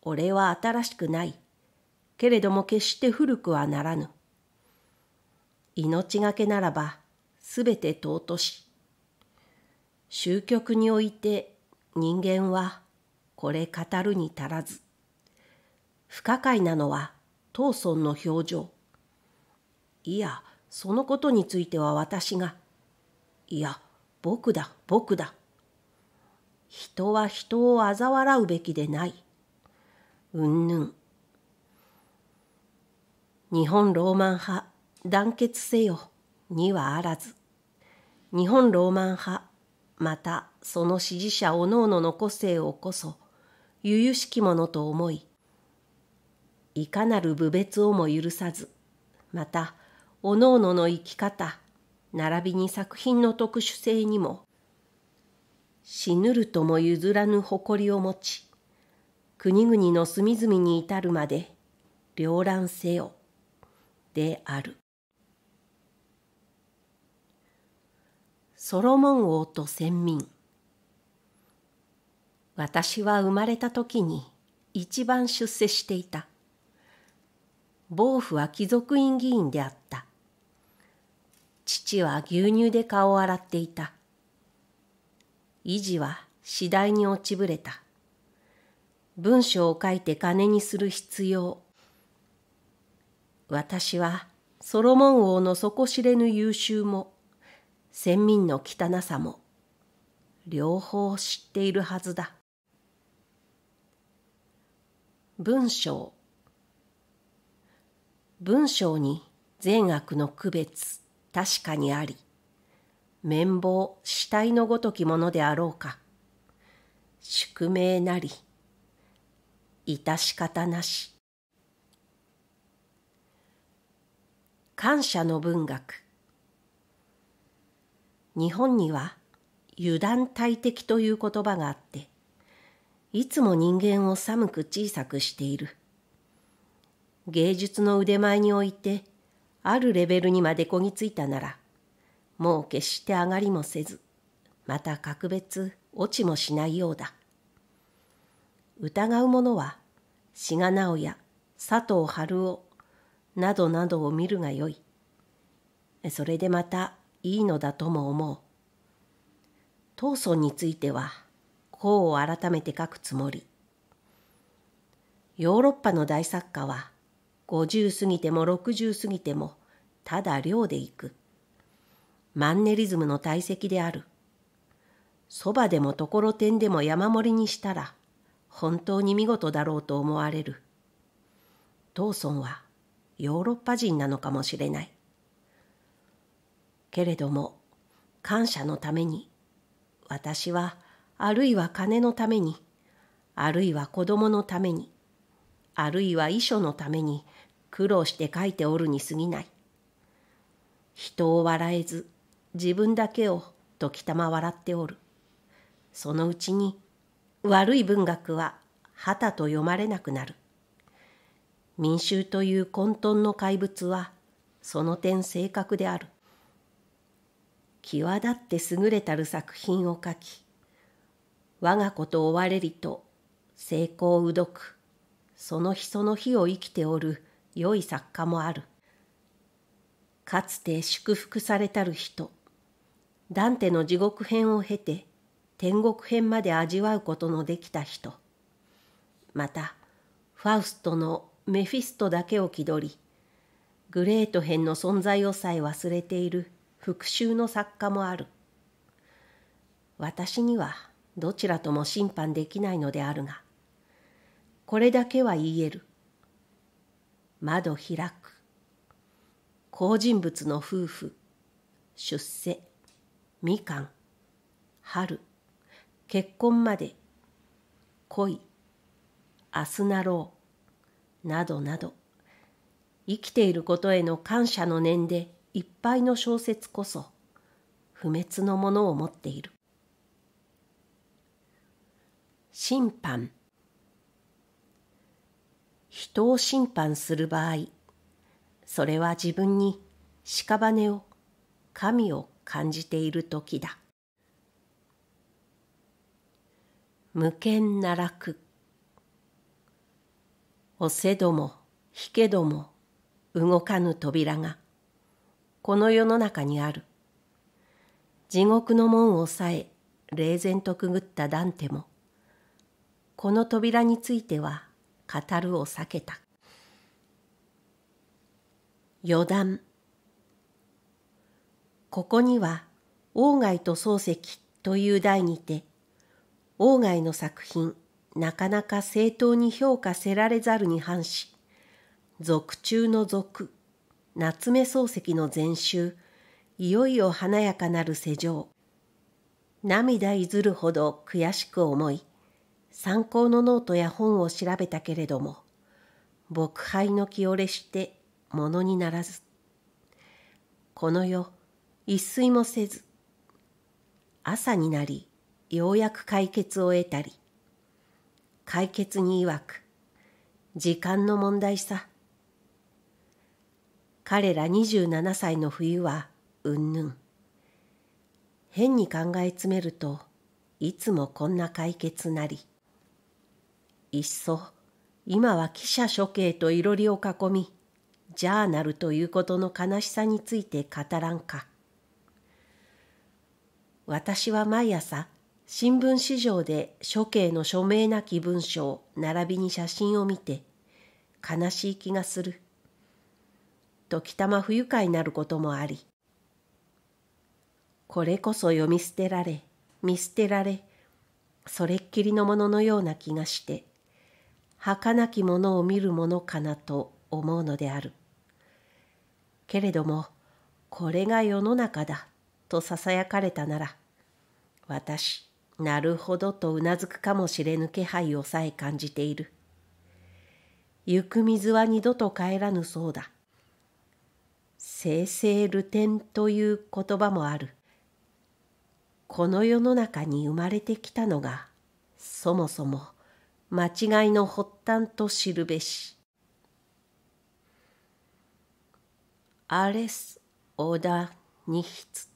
俺は新しくない。けれども決して古くはならぬ。命がけならばすべて尊し。終局において人間はこれ語るに足らず不可解なのは当村の表情。いやそのことについては私がいや僕だ僕だ。人は人を嘲笑うべきでない。うんぬん。日本ローマン派団結せよ。にはあらず。日本ローマン派またその支持者おのおのの個性をこそ由々しきものと思いいかなる侮蔑をも許さずまたおのおのの生き方並びに作品の特殊性にも死ぬるとも譲らぬ誇りを持ち国々の隅々に至るまで両乱せよである。ソロモン王と先民私は生まれた時に一番出世していた坊父は貴族院議員であった。父は牛乳で顔を洗っていた。維持は次第に落ちぶれた。文章を書いて金にする必要。私はソロモン王の底知れぬ優秀も先民の汚さも両方知っているはずだ。文章文章に善悪の区別確かにあり綿棒死体のごときものであろうか宿命なり致し方なし。感謝の文学。日本には油断大敵という言葉があっていつも人間を寒く小さくしている。芸術の腕前においてあるレベルにまでこぎついたならもう決して上がりもせずまた格別落ちもしないようだ疑う者は志賀直哉佐藤春夫などなどを見るがよい。それでまたいいのだとも思う。藤村についてはこう改めて書くつもり。ヨーロッパの大作家は50過ぎても60過ぎてもただ量でいく。マンネリズムの体積である。そばでもところてんでも山盛りにしたら本当に見事だろうと思われる。藤村はヨーロッパ人なのかもしれない。けれども感謝のために私はあるいは金のためにあるいは子供のためにあるいは遺書のために苦労して書いておるに過ぎない。人を笑えず自分だけを時たま笑っておる。そのうちに悪い文学は旗と読まれなくなる。民衆という混沌の怪物はその点正確である。際立って優れたる作品を書き、我が子と追われりと成功うどく、その日その日を生きておる良い作家もある。かつて祝福されたる人、ダンテの地獄編を経て天国編まで味わうことのできた人、また、ファウストのメフィストだけを気取りグレート編の存在をさえ忘れている復讐の作家もある。私にはどちらとも審判できないのであるがこれだけは言える。窓開く。好人物の夫婦。出世。みかん春。結婚まで。恋。明日なろう。などなど。生きていることへの感謝の念でいっぱいの小説こそ。不滅のものを持っている。審判。人を審判する場合それは自分に屍を神を感じている時だ。無権な楽。押せども引けども動かぬ扉がこの世の中にある。地獄の門をさえ冷然とくぐったダンテもこの扉については語るを避けた。余談ここには鴎外と漱石という題にて鴎外の作品なかなか正当に評価せられざるに反し俗中の俗夏目漱石の全集いよいよ華やかなる世情涙いずるほど悔しく思い参考のノートや本を調べたけれども牧灰の気折れしてものにならずこの世一睡もせず朝になりようやく解決を得たり解決に曰く時間の問題さ。彼ら27歳の冬はうんぬん変に考え詰めるといつもこんな解決なり。いっそ今は記者処刑といろりを囲みジャーナルということの悲しさについて語らんか私は毎朝新聞市場で処刑の署名なき文章並びに写真を見て悲しい気がする。時たま不愉快になることもありこれこそ読み捨てられ見捨てられそれっきりのもののような気がして儚きものを見るものかなと思うのである。けれどもこれが世の中だとささやかれたなら私なるほどとうなずくかもしれぬ気配をさえ感じている。行く水は二度と帰らぬそうだ。生々流転という言葉もある。この世の中に生まれてきたのがそもそも間違いの発端と知るべし。アレス・オダ・ニヒツ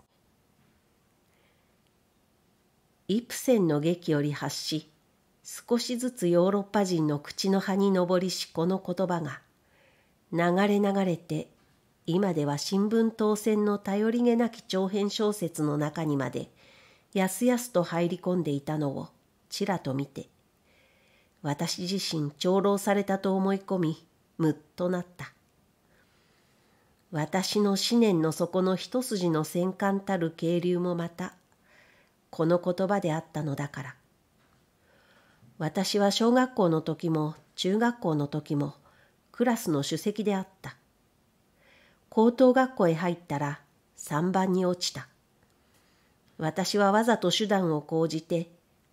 イプセンの劇より発し少しずつヨーロッパ人の口の葉に上りしこの言葉が流れ流れて今では新聞当選の頼りげなき長編小説の中にまでやすやすと入り込んでいたのをちらと見て私自身長老されたと思い込みむっとなった。私の思念の底の一筋の戦艦たる渓流もまたこの言葉であったのだから。私は小学校の時も中学校の時もクラスの主席であった。高等学校へ入ったら3番に落ちた。私はわざと手段を講じて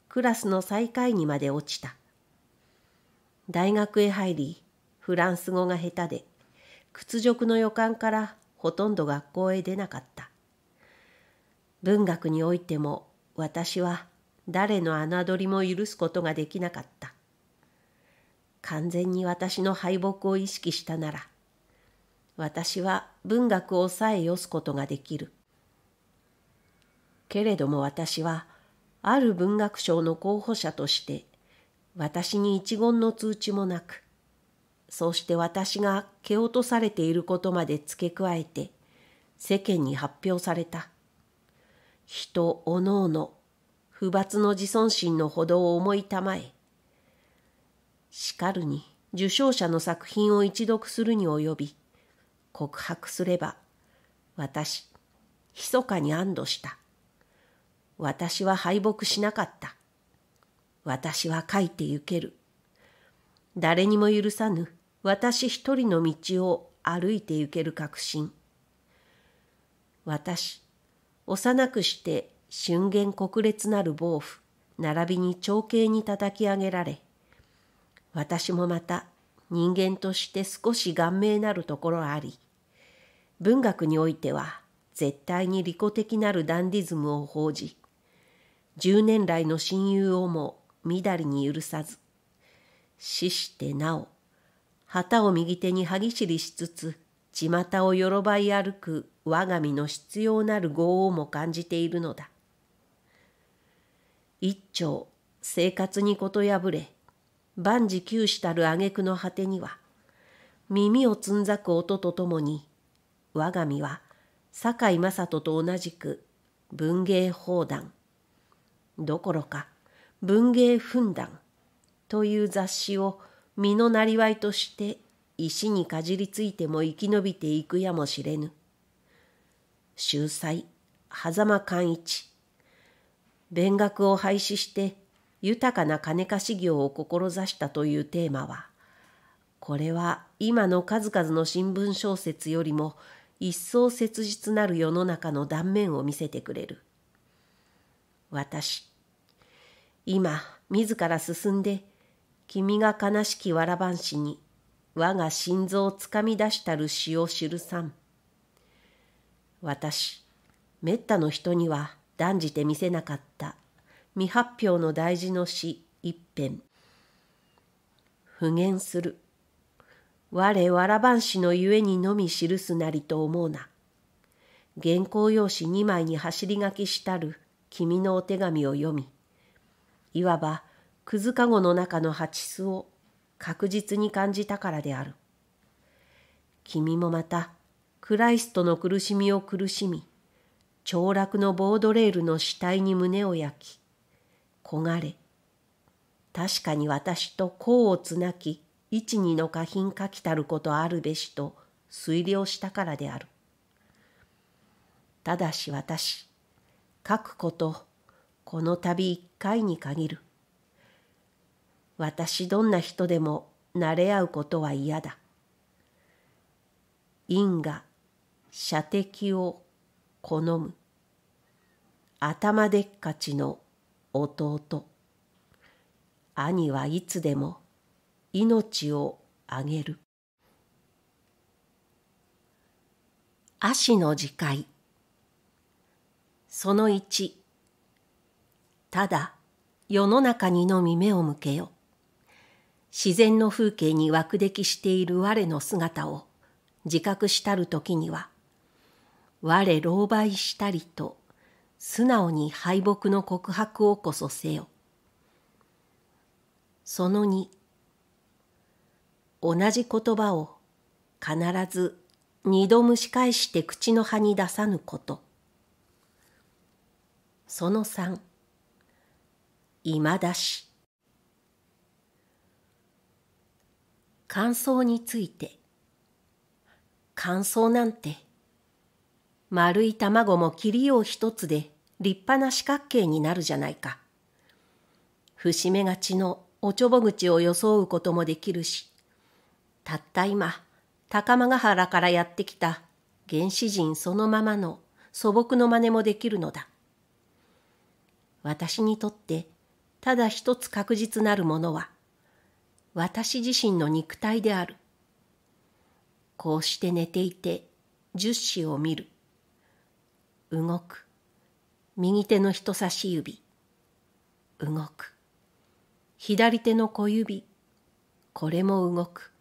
クラスの最下位にまで落ちた。大学へ入りフランス語が下手で屈辱の予感からほとんど学校へ出なかった。文学においても私は誰の侮りも許すことができなかった。完全に私の敗北を意識したなら私は文学をさえよすことができる。けれども私はある文学賞の候補者として私に一言の通知もなくそうして私が蹴落とされていることまで付け加えて世間に発表された人おのおの不罰の自尊心のほどを思いたまえしかるに受賞者の作品を一読するに及び告白すれば私密かに安堵した私は敗北しなかった。私は書いてゆける。誰にも許さぬ私一人の道を歩いてゆける確信。私、幼くして瞬間国烈なる暴風、並びに長兄に叩き上げられ、私もまた人間として少し顔面なるところあり、文学においては絶対に利己的なるダンディズムを報じ、十年来の親友をもみだりに許さず。死してなお旗を右手に歯ぎしりしつつ巷をよろばい歩く我が身の必要なる業をも感じているのだ。一丁生活にこと破れ万事休したる挙句の果てには耳をつんざく音とともに我が身は堺雅人と同じく文芸砲弾どころか文芸噴弾という雑誌を身のなりわいとして石にかじりついても生き延びていくやもしれぬ。秀才、狭間寛一。勉学を廃止して豊かな金貸し業を志したというテーマは、これは今の数々の新聞小説よりも一層切実なる世の中の断面を見せてくれる。私、今自ら進んで君が悲しきわらばんしに我が心臓をつかみ出したる詩を知るさん。私、めったの人には断じて見せなかった未発表の大事の詩一編。不言する。我わらばんしのゆえにのみ記すなりと思うな。原稿用紙二枚に走り書きしたる君のお手紙を読み、いわばくずかごの中の蜂巣を確実に感じたからである。君もまたクライストの苦しみを苦しみ、凋落のボードレールの死体に胸を焼き、焦がれ、確かに私と甲をつなき、一二の花品書きたることあるべしと推量したからである。ただし私、書くこと、この度一回に限る。私どんな人でも慣れ合うことは嫌だ。因が射的を好む。頭でっかちの弟。兄はいつでも命をあげる。足の次回その一ただ世の中にのみ目を向けよ。自然の風景に枠出来している我の姿を自覚したる時には、我狼狽したりと素直に敗北の告白をこそせよ。その二、同じ言葉を必ず二度蒸し返して口の葉に出さぬこと。その三、今だし。感想について。感想なんて。丸い卵も切りよう一つで立派な四角形になるじゃないか。節目がちのおちょぼ口を装うこともできるし。たった今高間ヶ原からやってきた原始人そのままの素朴の真似もできるのだ。私にとってただ一つ確実なるものは私自身の肉体である。こうして寝ていて十子を見る。動く。右手の人差し指。動く。左手の小指。これも動く。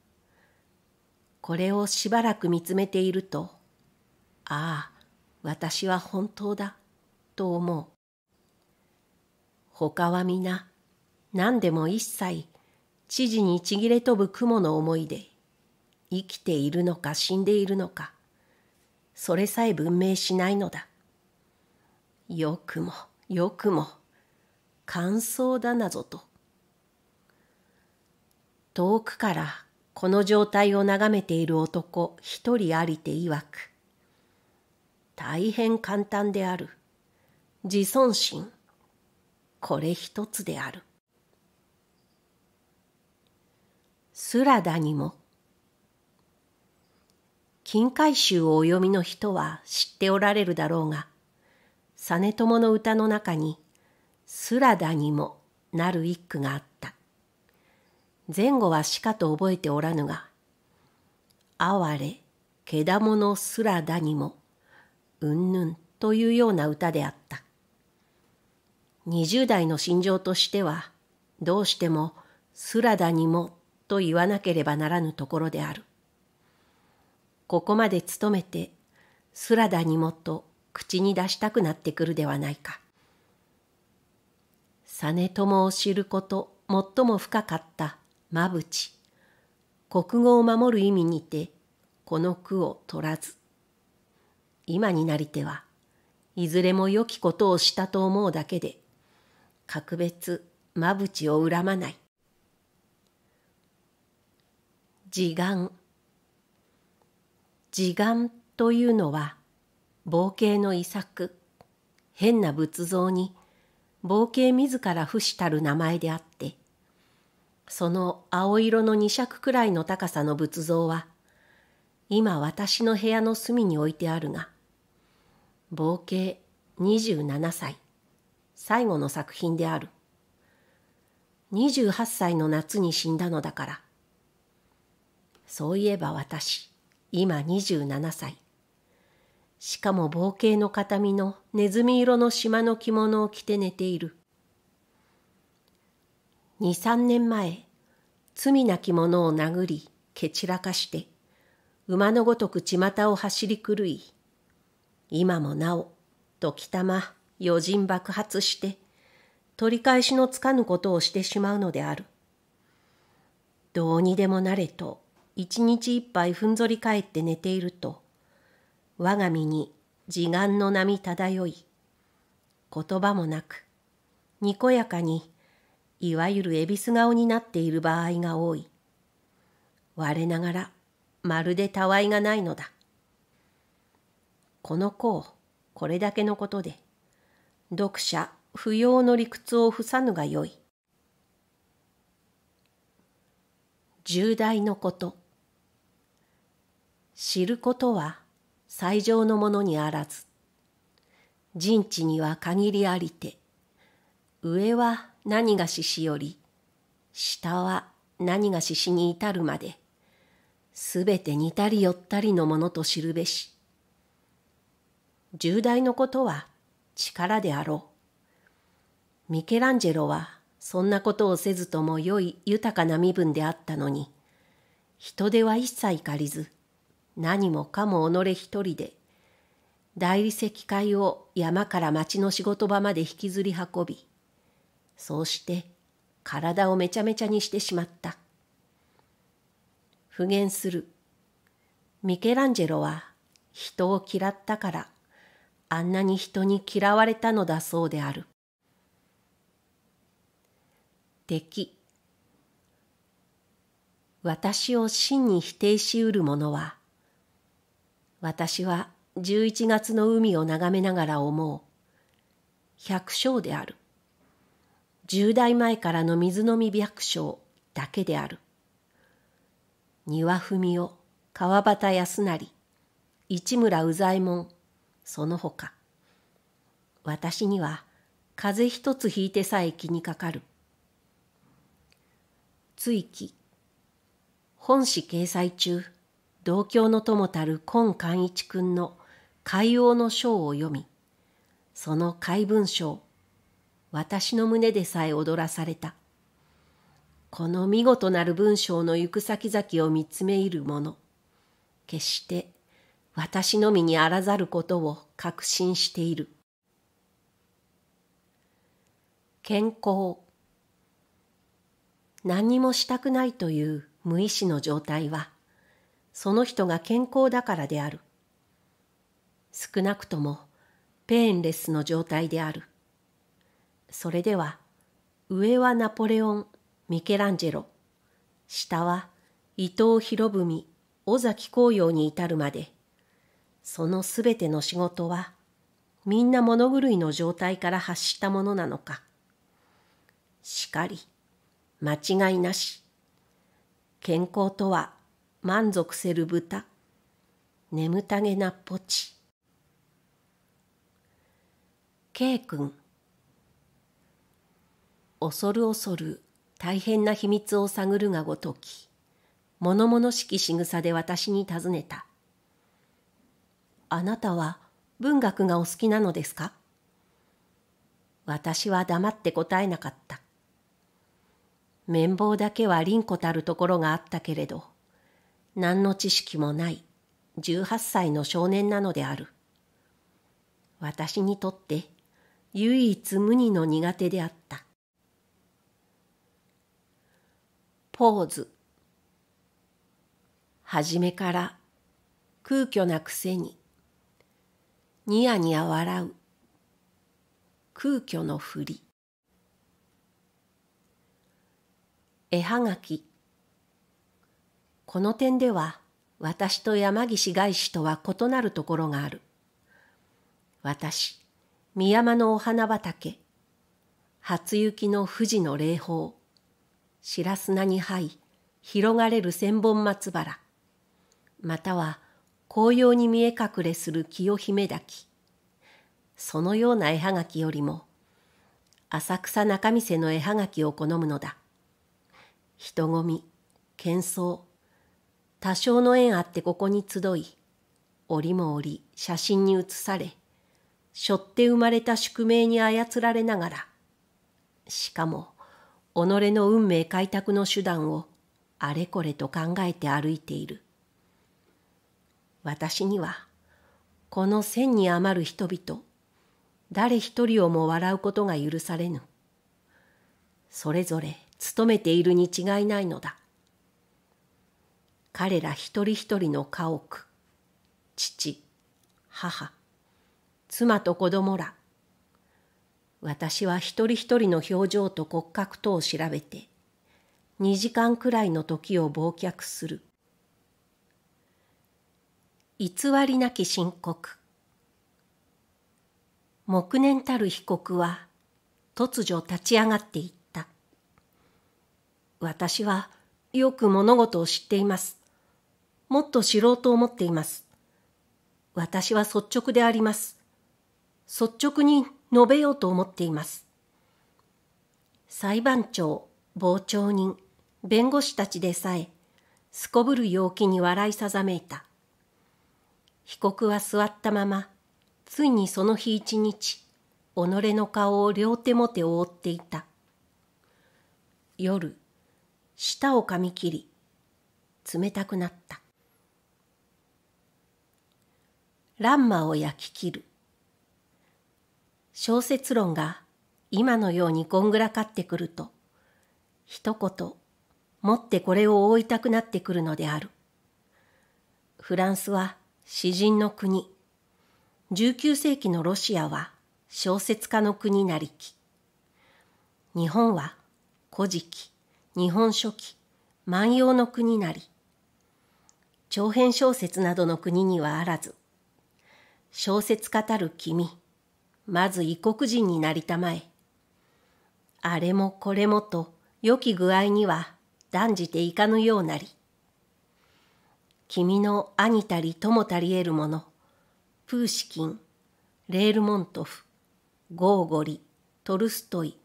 これをしばらく見つめていると、ああ、私は本当だ、と思う。他は皆、何でも一切知事にちぎれ飛ぶ雲の思いで生きているのか死んでいるのかそれさえ分明しないのだ。よくもよくも乾燥だなぞと。遠くからこの状態を眺めている男一人ありて曰く。大変簡単である。自尊心これ一つである。スラダにも。金海集をお読みの人は知っておられるだろうが実朝の歌の中に「スラダにも」なる一句があった。前後はしかと覚えておらぬが「哀れけだものスラダにもうんぬん」というような歌であった。20代の心情としてはどうしても「スラダにも」と言わなければならぬところである。ここまで努めて、スラダにもと口に出したくなってくるではないか。実朝を知ること最も深かった馬淵。国語を守る意味にて、この句を取らず。今になりては、いずれも良きことをしたと思うだけで、格別馬淵を恨まない。自願。自願というのは冒険の遺作。変な仏像に冒険自ら付したる名前であってその青色の二尺くらいの高さの仏像は今私の部屋の隅に置いてあるが冒険27歳。最後の作品である28歳の夏に死んだのだからそういえば私、今27歳。しかも冒険の形見のネズミ色の島の着物を着て寝ている。二三年前、罪なき者を殴り、蹴散らかして、馬のごとく巷を走り狂い、今もなお、時たま余人爆発して、取り返しのつかぬことをしてしまうのである。どうにでもなれと一日いっぱいふんぞり返って寝ていると、我が身に自願の波漂い、言葉もなく、にこやかに、いわゆる恵比寿顔になっている場合が多い。我ながら、まるでたわいがないのだ。この項これだけのことで読者不要の理屈を伏さぬがよい。重大のこと。知ることは最上のものにあらず。人知には限りありて上は何が獅子より下は何が獅子に至るまですべて似たり寄ったりのものと知るべし。重大のことは力であろう。ミケランジェロはそんなことをせずとも良い豊かな身分であったのに人手は一切借りず何もかも己一人で大理石塊を山から町の仕事場まで引きずり運びそうして体をめちゃめちゃにしてしまった。復元する。ミケランジェロは人を嫌ったからあんなに人に嫌われたのだそうである敵私を真に否定しうる者は私は11月の海を眺めながら思う。百姓である。十代前からの水飲み百姓だけである。庭文夫、川端康成、市村宇左衛門、その他。私には風邪一つひいてさえ気にかかる。追記。本誌掲載中。同郷の友たる今寛一君の海王の章を読み、その怪文章、私の胸でさえ踊らされた。この見事なる文章の行く先々を見つめいる者、決して私のみにあらざることを確信している。健康。何にもしたくないという無意志の状態は、その人が健康だからである。少なくともペーンレスの状態である。それでは上はナポレオン、ミケランジェロ、下は伊藤博文、尾崎紅葉に至るまで、そのすべての仕事はみんな物狂いの状態から発したものなのか。しかり、間違いなし。健康とは満足せる豚眠たげなっぽち K 君恐る恐る大変な秘密を探るがごとき物々しき仕草で私に尋ねたあなたは文学がお好きなのですか？私は黙って答えなかった綿棒だけは凛子たるところがあったけれど何の知識もない18歳の少年なのである。私にとって唯一無二の苦手であった。ポーズ。はじめから空虚なくせに、ニヤニヤ笑う。空虚のふり。絵はがき。この点では私と山岸外史とは異なるところがある。私、三山のお花畑、初雪の富士の霊峰、白砂に這い、広がれる千本松原、または紅葉に見え隠れする清姫滝、そのような絵はがきよりも、浅草中見世の絵はがきを好むのだ。人混み、喧騒、多少の縁あってここに集い、折も折写真に写され、背負って生まれた宿命に操られながら、しかも、己の運命開拓の手段をあれこれと考えて歩いている。私には、この千に余る人々、誰一人をも笑うことが許されぬ。それぞれ勤めているに違いないのだ。彼ら一人一人の家屋父母妻と子供ら私は一人一人の表情と骨格とを調べて二時間くらいの時を忘却する偽りなき申告。黙念たる被告は突如立ち上がっていった。私はよく物事を知っています。もっと知ろうと思っています。私は率直であります。率直に述べようと思っています。裁判長傍聴人弁護士たちでさえすこぶる陽気に笑いさざめいた。被告は座ったまま、ついにその日一日、己の顔を両手もて覆っていた。夜、舌を噛み切り、冷たくなった。乱馬を焼き切る。小説論が今のようにこんぐらかってくると、一言、持ってこれを覆いたくなってくるのである。フランスは詩人の国。19世紀のロシアは小説家の国なりき。日本は古事記、日本書紀、万葉の国なり。長編小説などの国にはあらず。小説家たる君、まず異国人になりたまえ。あれもこれもと良き具合には断じていかぬようなり。君の兄たり友たり得るもの、プーシキン、レールモントフ、ゴーゴリ、トルストイ、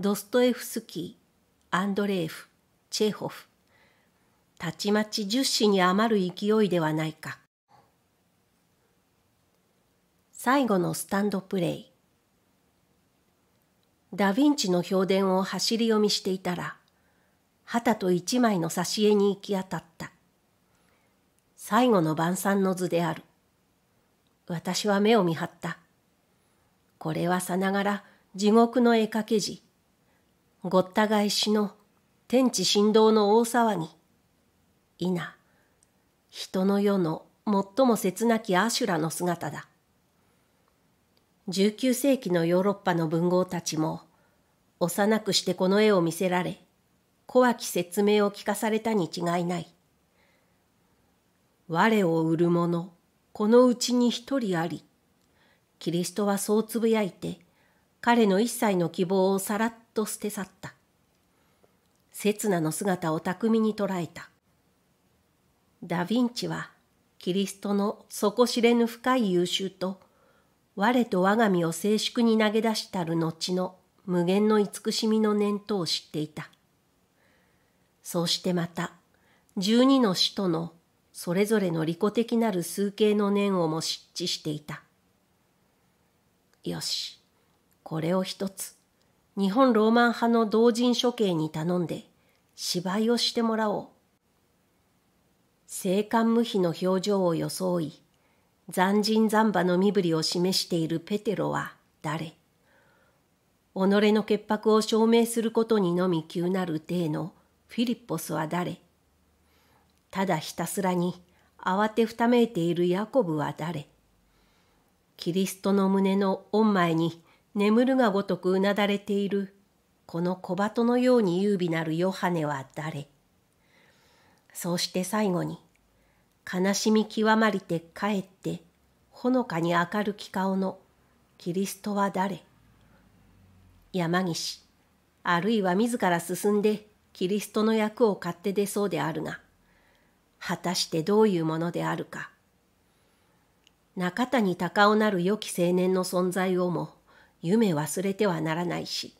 ドストエフスキー、アンドレーフ、チェホフ。たちまち十死に余る勢いではないか。最後のスタンドプレイ。ダヴィンチの評伝を走り読みしていたら、旗と一枚の挿絵に行き当たった。最後の晩餐の図である。私は目を見張った。これはさながら地獄の絵掛け字。ごった返しの天地振動の大騒ぎ。いな、人の世の最も切なきアシュラの姿だ。19世紀のヨーロッパの文豪たちも、幼くしてこの絵を見せられ、怖き説明を聞かされたに違いない。我を売る者、このうちに一人あり。キリストはそうつぶやいて、彼の一切の希望をさらっと捨て去った。刹那の姿を巧みに捉えた。ダ・ヴィンチは、キリストの底知れぬ深い優秀と、我と我が身を静粛に投げ出したる後の無限の慈しみの念とを知っていた。そうしてまた、十二の使徒のそれぞれの利己的なる数形の念をも失地していた。よし、これを一つ、日本ローマン派の同人処刑に頼んで芝居をしてもらおう。静観無比の表情を装い、残人残馬の身振りを示しているペテロは誰？己の潔白を証明することにのみ急なる体のフィリッポスは誰？ただひたすらに慌てふためいているヤコブは誰？キリストの胸の御前に眠るがごとくうなだれているこの小鳩のように優美なるヨハネは誰？そうして最後に悲しみ極まりて帰ってほのかに明るき顔のキリストは誰？山岸あるいは自ら進んでキリストの役を買って出そうであるが果たしてどういうものであるか。中谷隆夫なる良き青年の存在をも夢忘れてはならないし、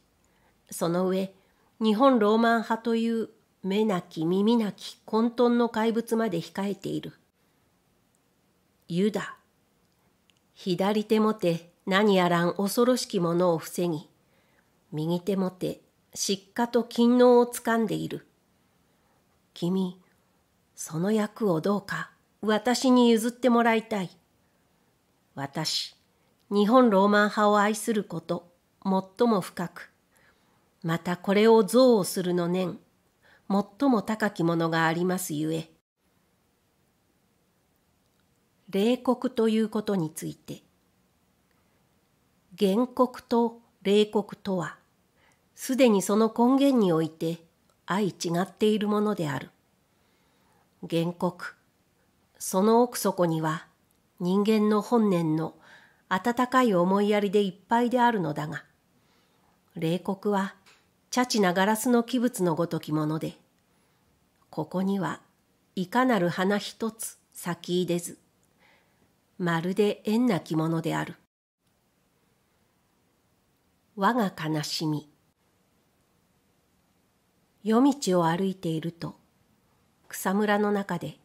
その上、日本ローマン派という目なき耳なき混沌の怪物まで控えている。ユダ。左手もて何やらん恐ろしきものを防ぎ、右手もて失火と勤労をつかんでいる。君、その役をどうか私に譲ってもらいたい。私、日本ローマン派を愛すること、最も深く、またこれを憎悪するの念、最も高きものがありますゆえ。冷酷ということについて、原告と冷酷とは、すでにその根源において相違っているものである。原告その奥底には人間の本年の温かい思いやりでいっぱいであるのだが、冷酷は茶ちなガラスの器物のごときもので、ここにはいかなる花一つ咲き入れず、まるで縁なきものである。我が悲しみ。夜道を歩いていると、草むらの中で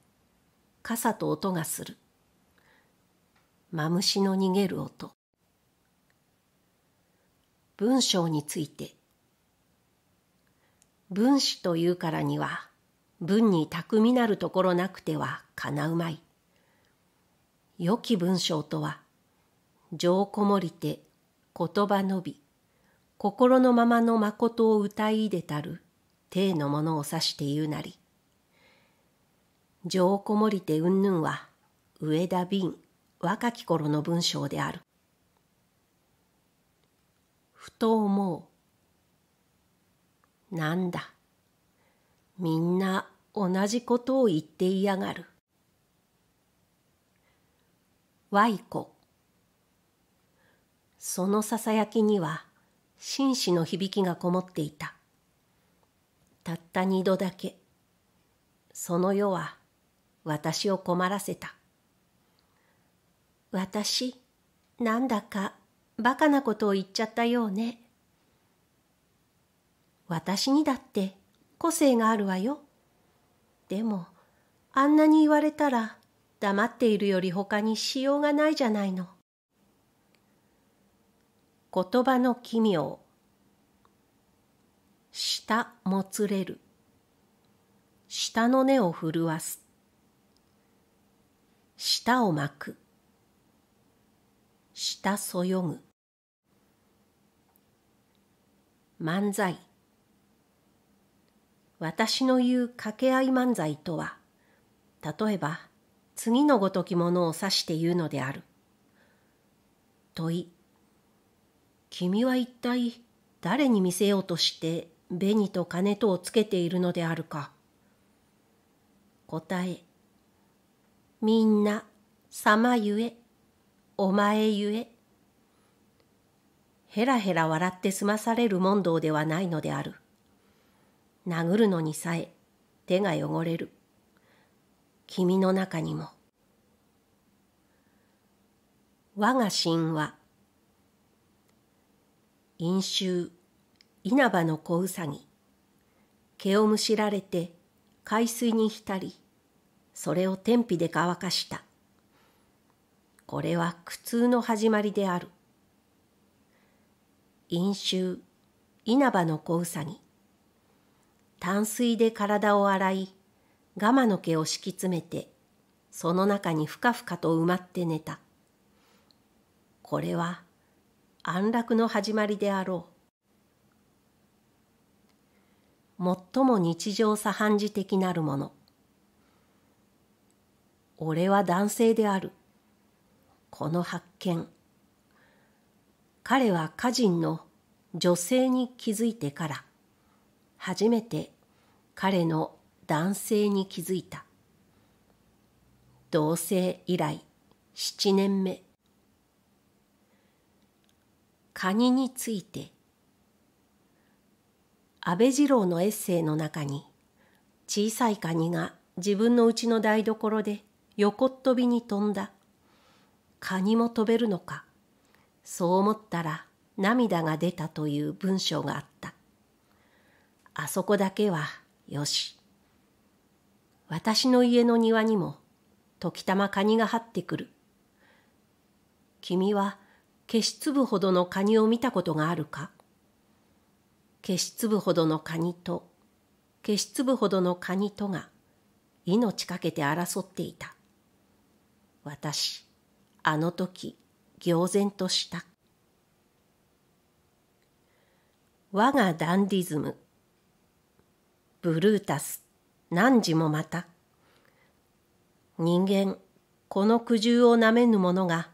傘と音がする。マムシの逃げる音。文章について。文詩というからには、文に巧みなるところなくてはかなうまい。良き文章とは、情こもりて言葉のび、心のままの誠を歌い入れたる体のものを指して言うなり。情こもりてうんぬんは上田瓶若き頃の文章である。ふと思う。なんだ。みんな同じことを言っていやがる。わいこ。そのささやきには紳士の響きがこもっていた。たった二度だけ。その世は私を困らせた。私、なんだかバカなことを言っちゃったようね。私にだって個性があるわよ。でも、あんなに言われたら黙っているより他にしようがないじゃないの。言葉の奇妙。舌もつれる。舌の根を震わす。舌を巻く。舌そよぐ。漫才。私の言う掛け合い漫才とは、例えば、次のごときものを指して言うのである。問い。君は一体誰に見せようとして紅と金とをつけているのであるか。答え。みんな、様ゆえ、お前ゆえ。へらへら笑って済まされる問答ではないのである。殴るのにさえ手が汚れる。君の中にも。我が神話。飲酒、稲葉の子うさぎ。毛をむしられて海水に浸り、それを天日で乾かした。これは苦痛の始まりである。飲酒、稲葉の子うさぎ。淡水で体を洗い、ガマの毛を敷き詰めて、その中にふかふかと埋まって寝た。これは安楽の始まりであろう。最も日常茶飯事的なるもの。俺は男性である。この発見。彼は歌人の女性に気づいてから初めて彼の男性に気づいた。同棲以来七年目。カニについて安倍次郎のエッセイの中に小さいカニが自分のうちの台所で横っ飛びに飛んだ。カニも飛べるのか。そう思ったら涙が出たという文章があった。あそこだけはよし。私の家の庭にも時たまカニが張ってくる。君は消し粒ほどのカニを見たことがあるか？消し粒ほどのカニと消し粒ほどのカニとが命かけて争っていた。私、あの時、呆然とした。我がダンディズム。ブルータス、何時もまた。人間、この苦渋をなめぬ者が、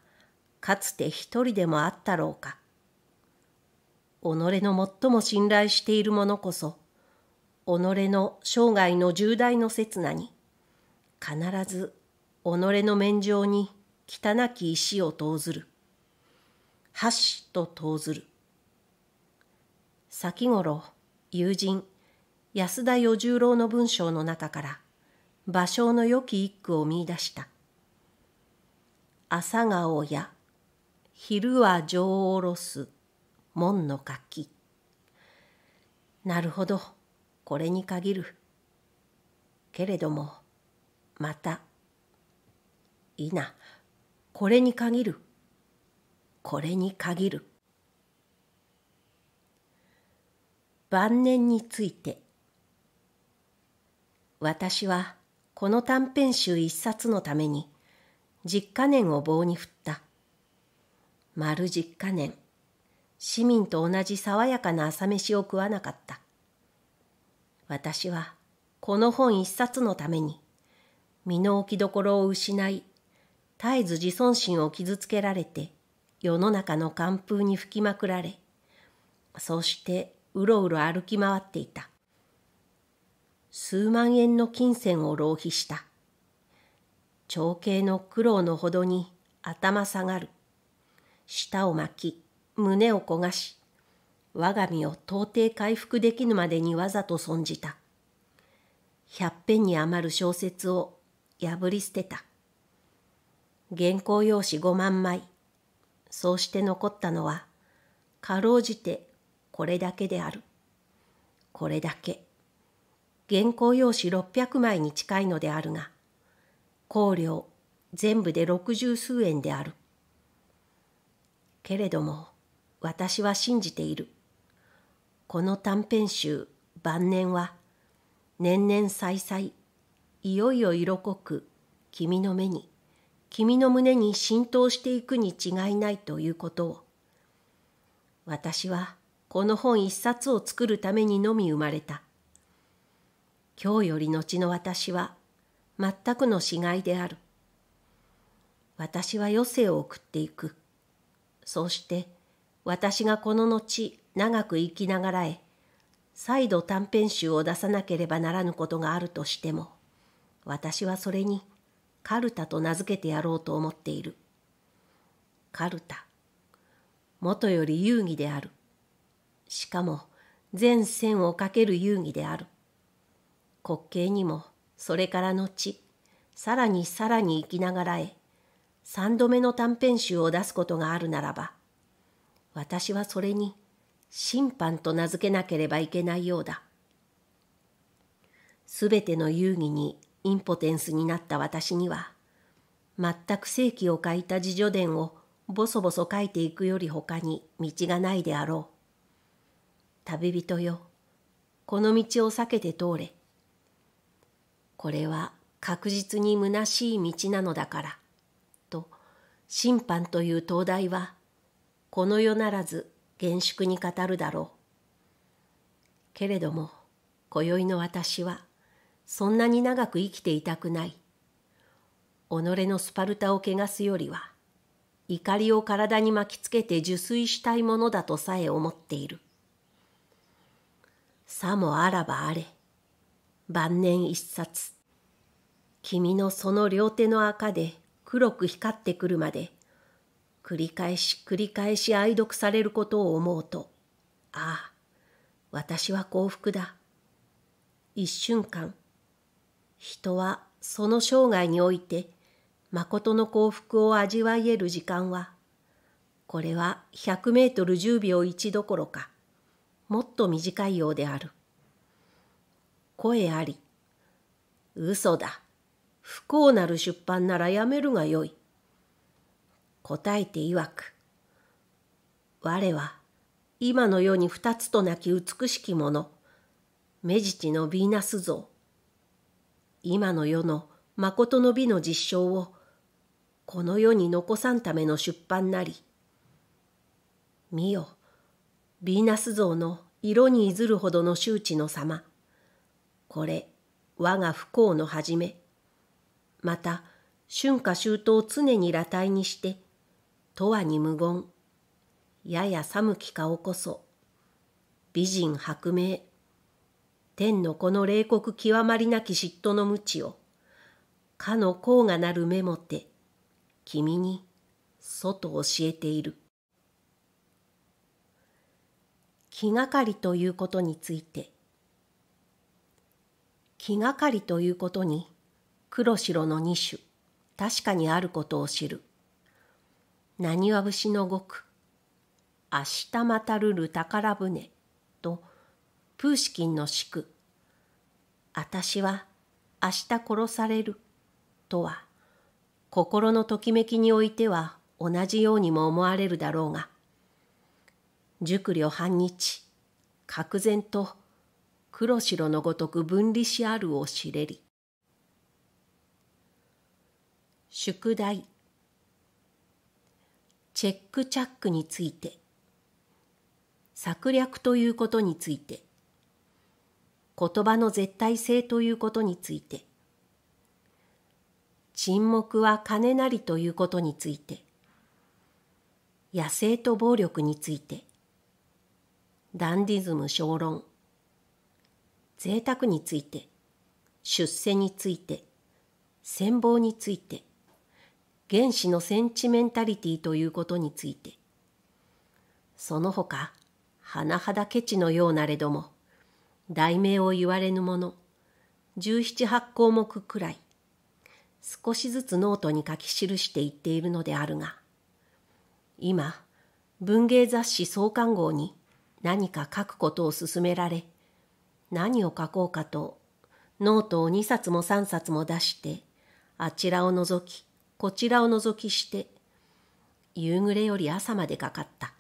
かつて一人でもあったろうか。己の最も信頼している者こそ、己の生涯の重大の刹那に、必ず己の面上に汚き石を投ずる。はしと投ずる。先頃、友人、安田与十郎の文章の中から、芭蕉の良き一句を見出した。朝顔や、昼は上おろす、門の柿。なるほど、これに限る。けれども、また、いな、これに限る。これに限る。晩年について。私はこの短編集一冊のために実家年を棒に振った。丸実家年。市民と同じ爽やかな朝飯を食わなかった。私はこの本一冊のために身の置きどころを失い絶えず自尊心を傷つけられて世の中の寒風に吹きまくられそうしてうろうろ歩き回っていた。数万円の金銭を浪費した。長兄の苦労のほどに頭下がる。舌を巻き胸を焦がし我が身を到底回復できぬまでにわざと損じた。百遍に余る小説を破り捨てた。原稿用紙5万枚。そうして残ったのはかろうじてこれだけである。これだけ。原稿用紙600枚に近いのであるが香料全部で六十数円である。けれども私は信じている。この短編集晩年は年々再々いよいよ色濃く君の目に君の胸に浸透していくに違いないということを。私はこの本一冊を作るためにのみ生まれた。今日より後の私は全くの死骸である。私は余生を送っていく。そうして私がこの後長く生きながらえ再度短編集を出さなければならぬことがあるとしても私はそれにカルタと名付けてやろうと思っている。カルタもとより遊戯である。しかも全線をかける遊戯である。滑稽にもそれから後さらにさらに生きながらえ三度目の短編集を出すことがあるならば私はそれに審判と名付けなければいけないようだ。すべての遊戯にインポテンスになった私には、全く正規を書いた自助伝をボソボソ書いていくより他に道がないであろう。旅人よ、この道を避けて通れ。これは確実に虚しい道なのだから。と、審判という灯台は、この世ならず厳粛に語るだろう。けれども、今宵の私は、そんなに長く生きていたくない。己のスパルタを汚すよりは、怒りを体に巻きつけて受水したいものだとさえ思っている。さもあらばあれ、晩年一冊。君のその両手の赤で黒く光ってくるまで、繰り返し繰り返し愛読されることを思うと、ああ、私は幸福だ。一瞬間、人はその生涯において、誠の幸福を味わい得る時間は、これは100メートル10秒1どころか、もっと短いようである。声あり、嘘だ。不幸なる出版ならやめるがよい。答えて曰く、我は今の世に二つとなき美しきもの、メジチのヴィーナス像、今の世の誠の美の実証をこの世に残さんための出版なり。見よ、ヴィーナス像の色にいずるほどの周知の様。これ、我が不幸の始め。また、春夏秋冬を常に裸体にして、とはに無言やや寒き顔こそ美人薄命天のこの冷酷極まりなき嫉妬の無知をかの甲がなる目もて君にそと教えている。気がかりということについて気がかりということに黒白の二種確かにあることを知る。なにわ節のごく明日またるる宝船とプーシキンの祝あたしは明日殺される。とは心のときめきにおいては同じようにも思われるだろうが。熟慮半日確然と黒白のごとく分離しあるを知れり。宿題。チェックチャックについて。策略ということについて。言葉の絶対性ということについて。沈黙は金なりということについて。野生と暴力について。ダンディズム小論。贅沢について。出世について。戦望について。原始のセンチメンタリティということについて。その他甚だケチのようなれども。題名を言われぬもの。十七八項目くらい。少しずつノートに書き記していっているのであるが。今文芸雑誌創刊号に何か書くことを勧められ何を書こうかとノートを2冊も3冊も出してあちらを覗きこちらを覗きして夕暮れより朝までかかった。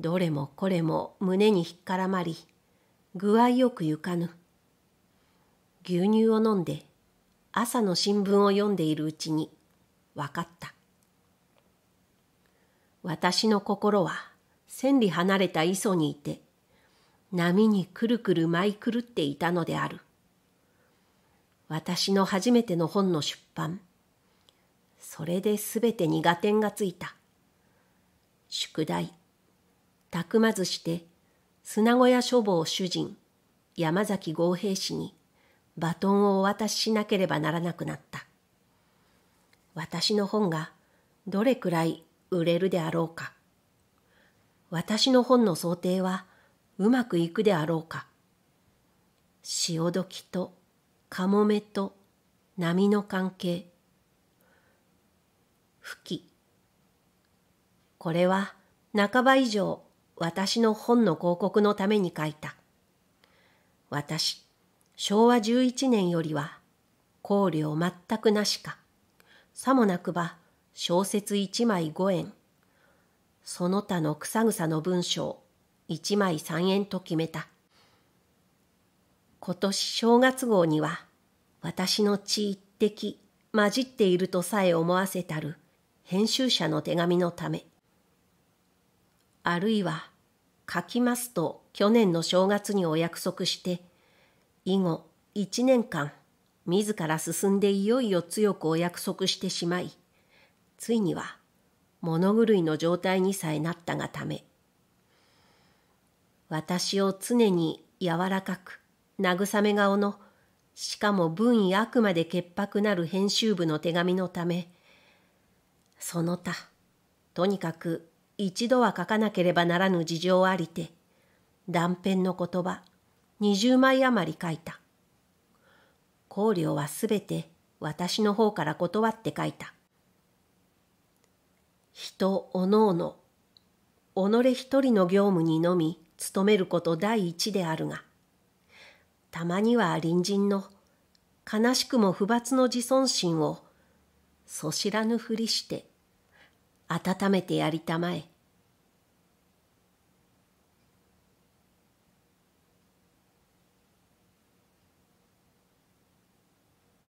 どれもこれも胸にひっからまり具合よくゆかぬ牛乳を飲んで朝の新聞を読んでいるうちに分かった私の心は千里離れた磯にいて波にくるくる舞い狂っていたのである私の初めての本の出版それですべてに合点がついた。宿題。たくまずして砂小屋書房主人山崎豪平氏にバトンをお渡ししなければならなくなった。私の本がどれくらい売れるであろうか。私の本の想定はうまくいくであろうか。潮時とカモメと波の関係。吹き。これは半ば以上私の本の広告のために書いた。私、昭和11年よりは考慮全くなしか。さもなくば小説一枚五円。その他の草草の文章一枚三円と決めた。今年正月号には私の血一滴混じっているとさえ思わせたる編集者の手紙のためあるいは書きますと去年の正月にお約束して以後一年間自ら進んでいよいよ強くお約束してしまいついには物狂いの状態にさえなったがため私を常に柔らかく慰め顔のしかも文意あくまで潔白なる編集部の手紙のためその他、とにかく一度は書かなければならぬ事情ありて、断片の言葉二十枚余り書いた。考慮はすべて私の方から断って書いた。人おのおの、己一人の業務にのみ努めること第一であるが、たまには隣人の悲しくも不罰の自尊心をそ知らぬふりして温めてやりたまえ。